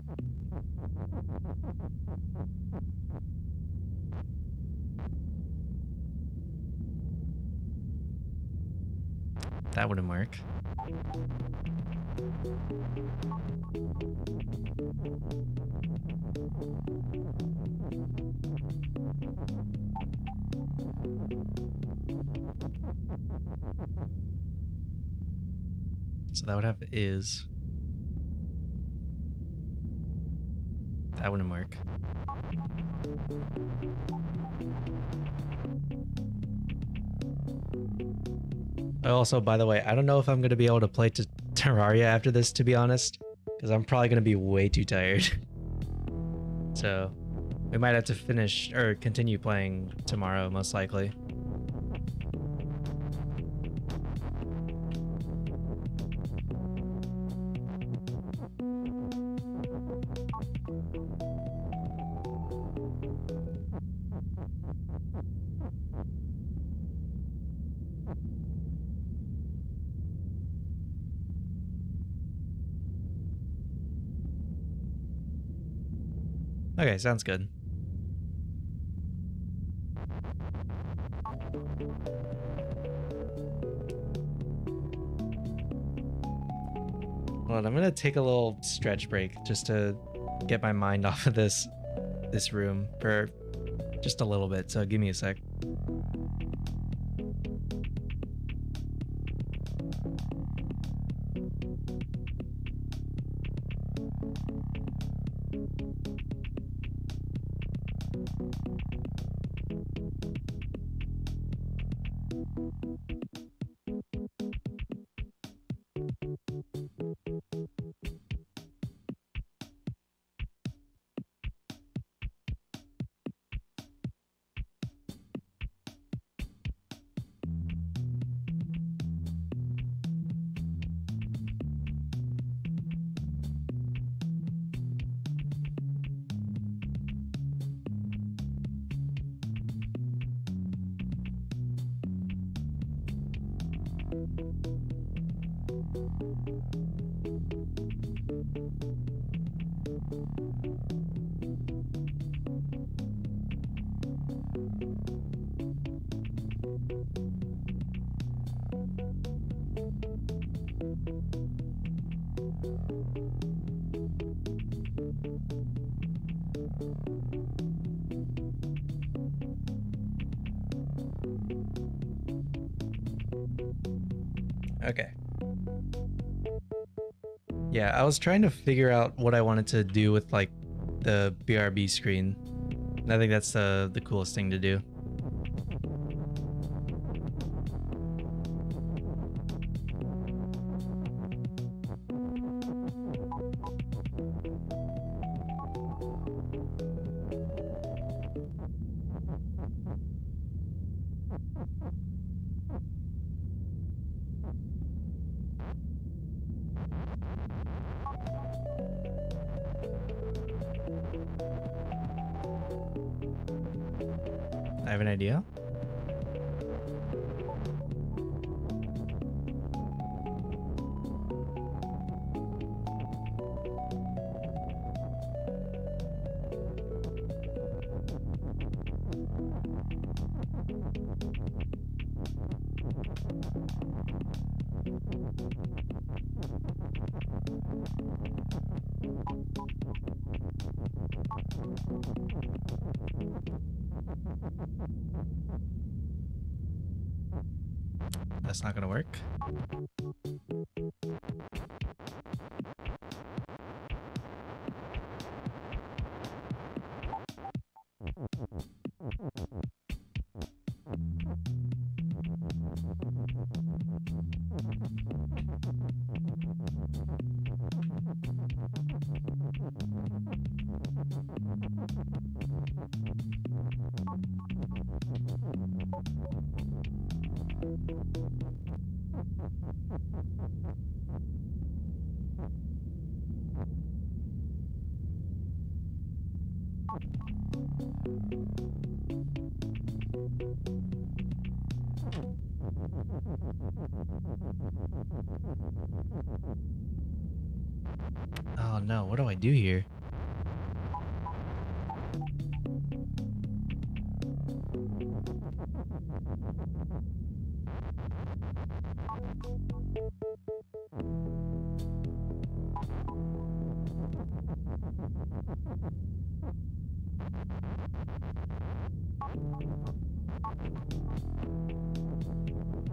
That wouldn't work. So that would have is. Also, by the way, I don't know if I'm going to be able to play to Terraria after this, to be honest, because I'm probably going to be way too tired. [laughs] so, we might have to finish or continue playing tomorrow, most likely. Sounds good. Well, I'm gonna take a little stretch break just to get my mind [laughs] off of this this room for just a little bit. So give me a sec. Was trying to figure out what I wanted to do with like the BRB screen. I think that's the the coolest thing to do. Oh no, what do I do here?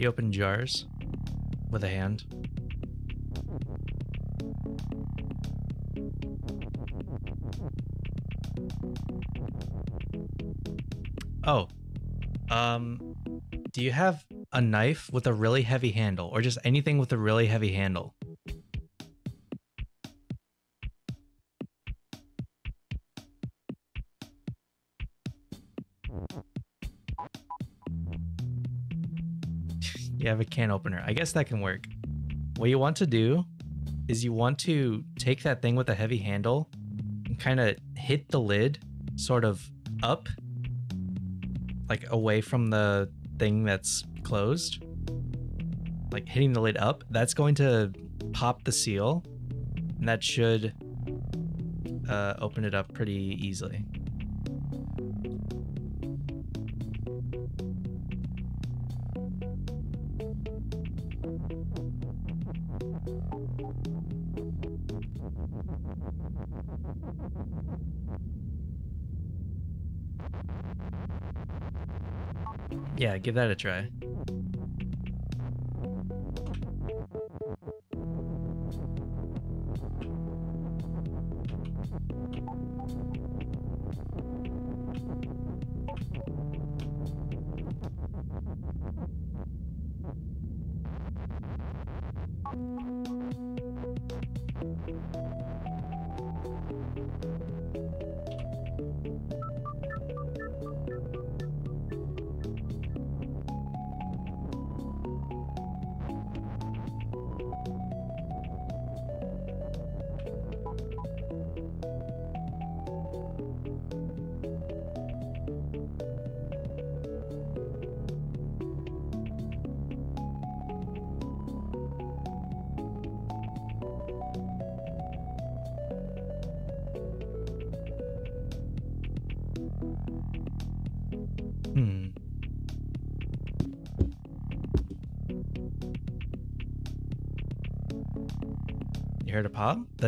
How do you open jars with a hand? Oh, um, do you have a knife with a really heavy handle, or just anything with a really heavy handle? Have a can opener. I guess that can work. What you want to do is you want to take that thing with a heavy handle and kind of hit the lid sort of up, like away from the thing that's closed. Like hitting the lid up. That's going to pop the seal, and that should uh, open it up pretty easily. Yeah, give that a try.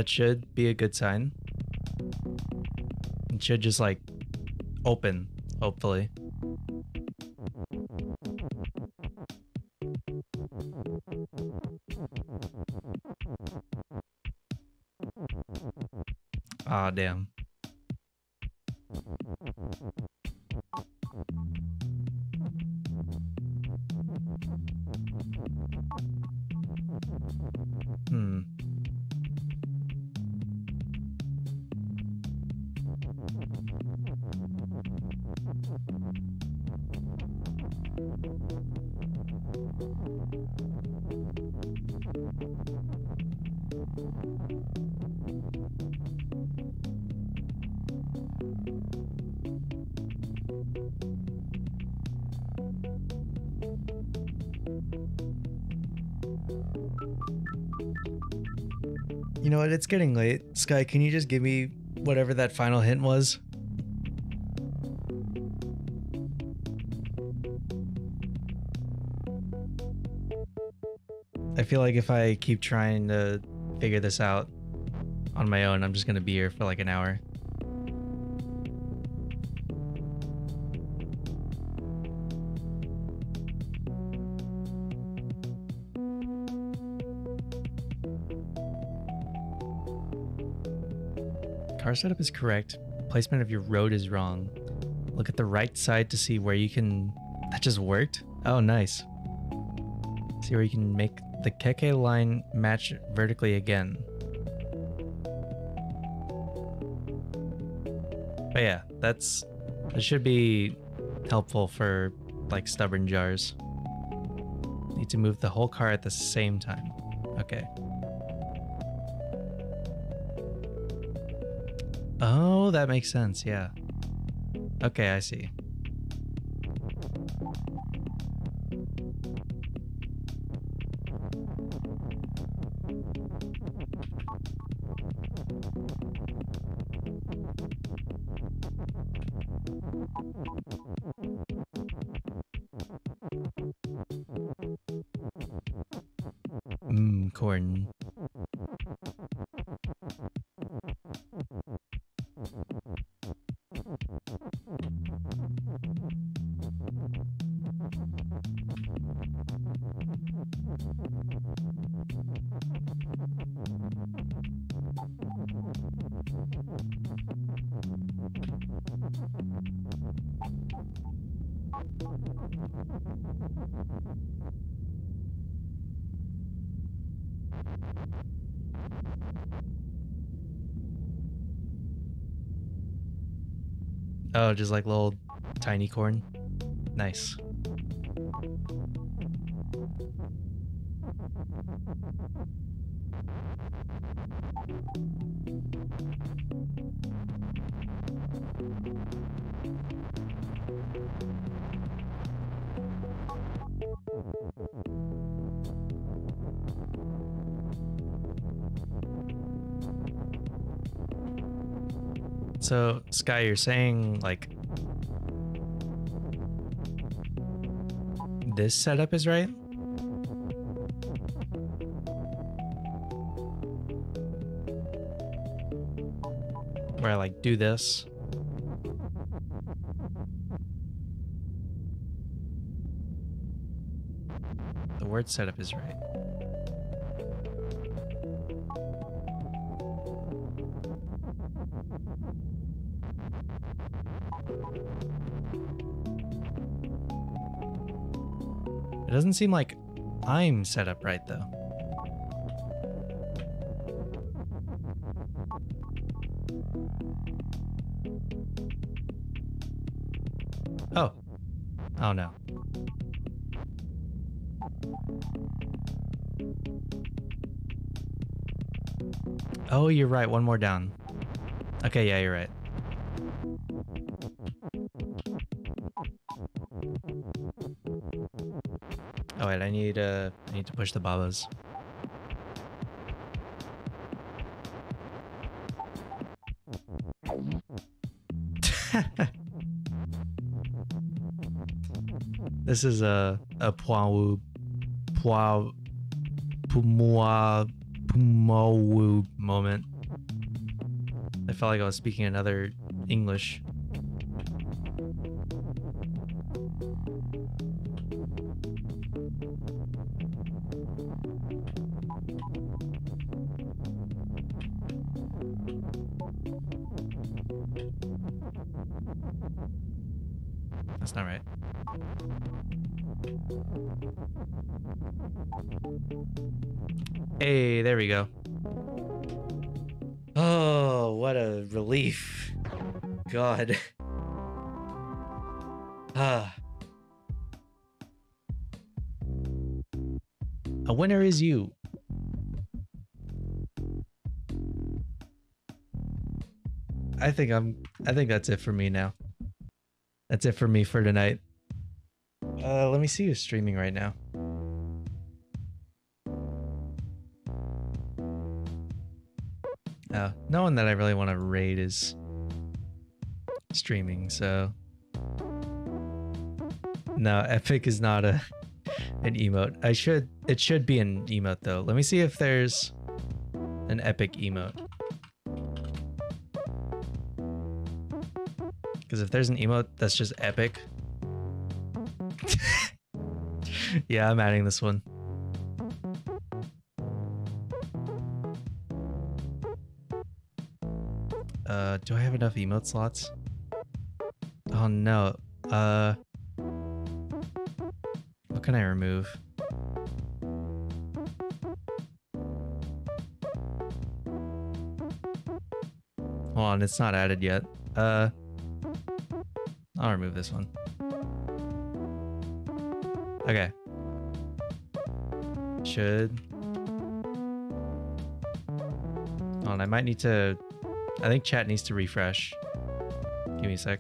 That should be a good sign. It should just like open, hopefully. Ah, damn. Know what? It's getting late. Sky, can you just give me whatever that final hint was? I feel like if I keep trying to figure this out on my own, I'm just gonna be here for like an hour. Car setup is correct. Placement of your road is wrong. Look at the right side to see where you can. That just worked? Oh, nice. See where you can make the Keke line match vertically again. But yeah, that's. That should be helpful for like stubborn jars. Need to move the whole car at the same time. Okay. Oh, that makes sense. Yeah. Okay, I see. Just like little tiny corn. Nice. So, Sky, you're saying like this setup is right? Where I like do this. The word setup is right. Doesn't seem like I'm set up right though. Oh. Oh no. Oh, you're right. One more down. Okay, yeah, you're right. Need to push the babas. [laughs] this is a a Puawu Pua Pumua Pumawu moment. I felt like I was speaking another English. Winner is you. I think I'm I think that's it for me now. That's it for me for tonight. Uh let me see who's streaming right now. Oh, no one that I really want to raid is streaming, so no, epic is not a an emote. I should it should be an emote though. Let me see if there's an epic emote. Because if there's an emote that's just epic. [laughs] yeah, I'm adding this one. Uh, do I have enough emote slots? Oh no. Uh, what can I remove? Hold on, it's not added yet. Uh, I'll remove this one. Okay. Should. Hold on, I might need to. I think chat needs to refresh. Give me a sec.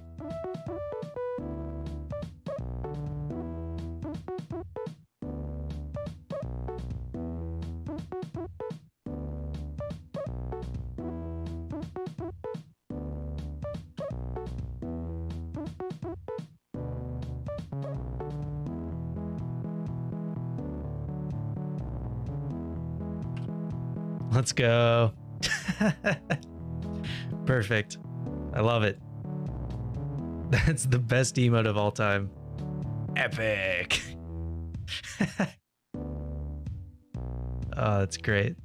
Let's go. [laughs] Perfect. I love it. That's the best emote of all time. Epic. [laughs] oh, that's great.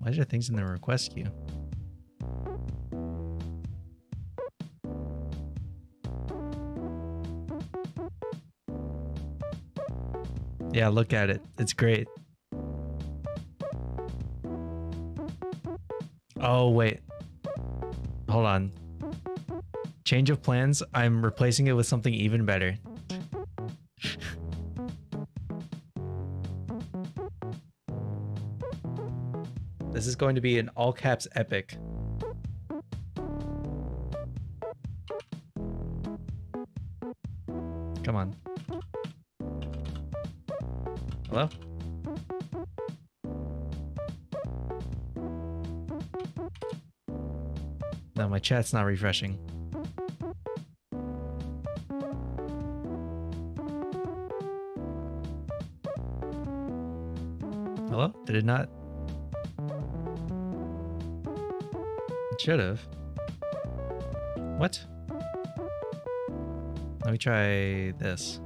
Why are there things in the request queue? Yeah, look at it. It's great. Oh, wait. Hold on. Change of plans. I'm replacing it with something even better. this is going to be an all caps epic. Chat's not refreshing. Hello? Did it not? It should have. What? Let me try this.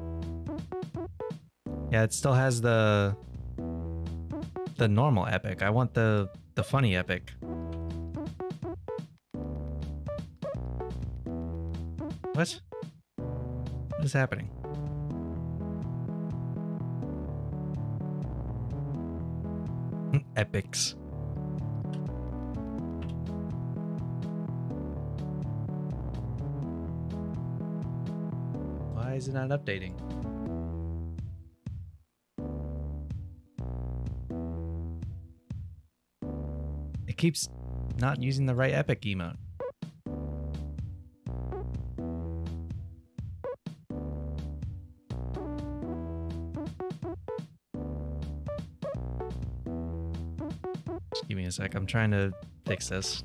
Yeah, it still has the the normal epic. I want the the funny epic. Happening? Hmm, epics. Why is it not updating? It keeps not using the right epic emote. I'm trying to fix this.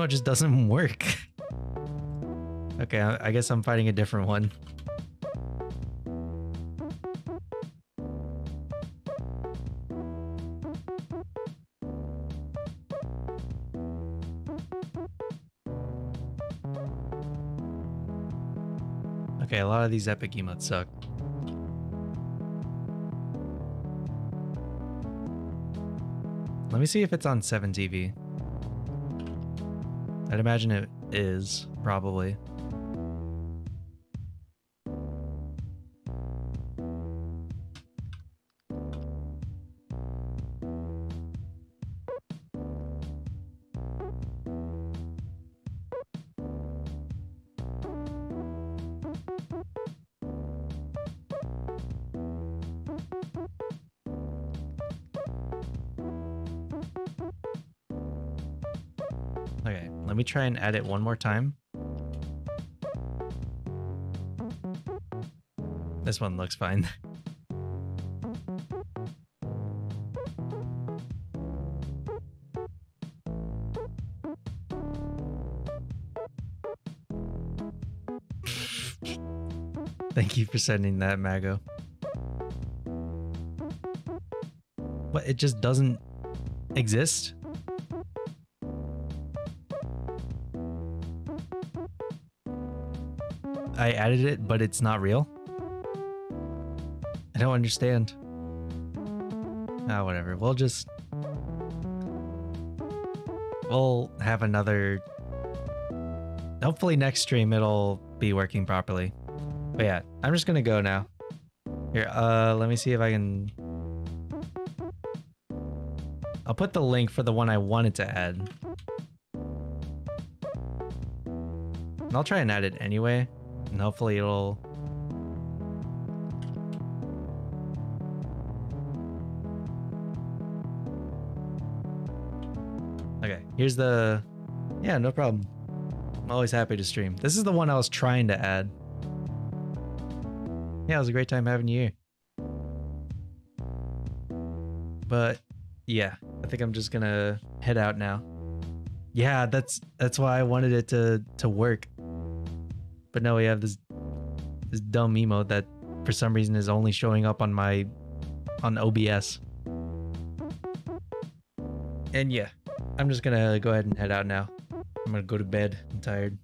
This just doesn't work. [laughs] okay, I, I guess I'm fighting a different one. Okay, a lot of these epic emotes suck. Let me see if it's on 7TV. I'd imagine it is, probably. Try and add it one more time. This one looks fine. [laughs] Thank you for sending that, Mago. What? It just doesn't exist? I added it, but it's not real? I don't understand. Ah, whatever. We'll just... We'll have another... Hopefully next stream it'll be working properly. But yeah, I'm just gonna go now. Here, uh, let me see if I can... I'll put the link for the one I wanted to add. I'll try and add it anyway. And hopefully it'll... Okay, here's the... Yeah, no problem. I'm always happy to stream. This is the one I was trying to add. Yeah, it was a great time having you. But yeah, I think I'm just gonna head out now. Yeah, that's that's why I wanted it to to work. But no, we have this this dumb emote that for some reason is only showing up on my on OBS. And yeah, I'm just gonna go ahead and head out now. I'm gonna go to bed. I'm tired.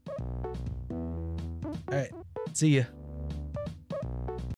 Alright, see ya.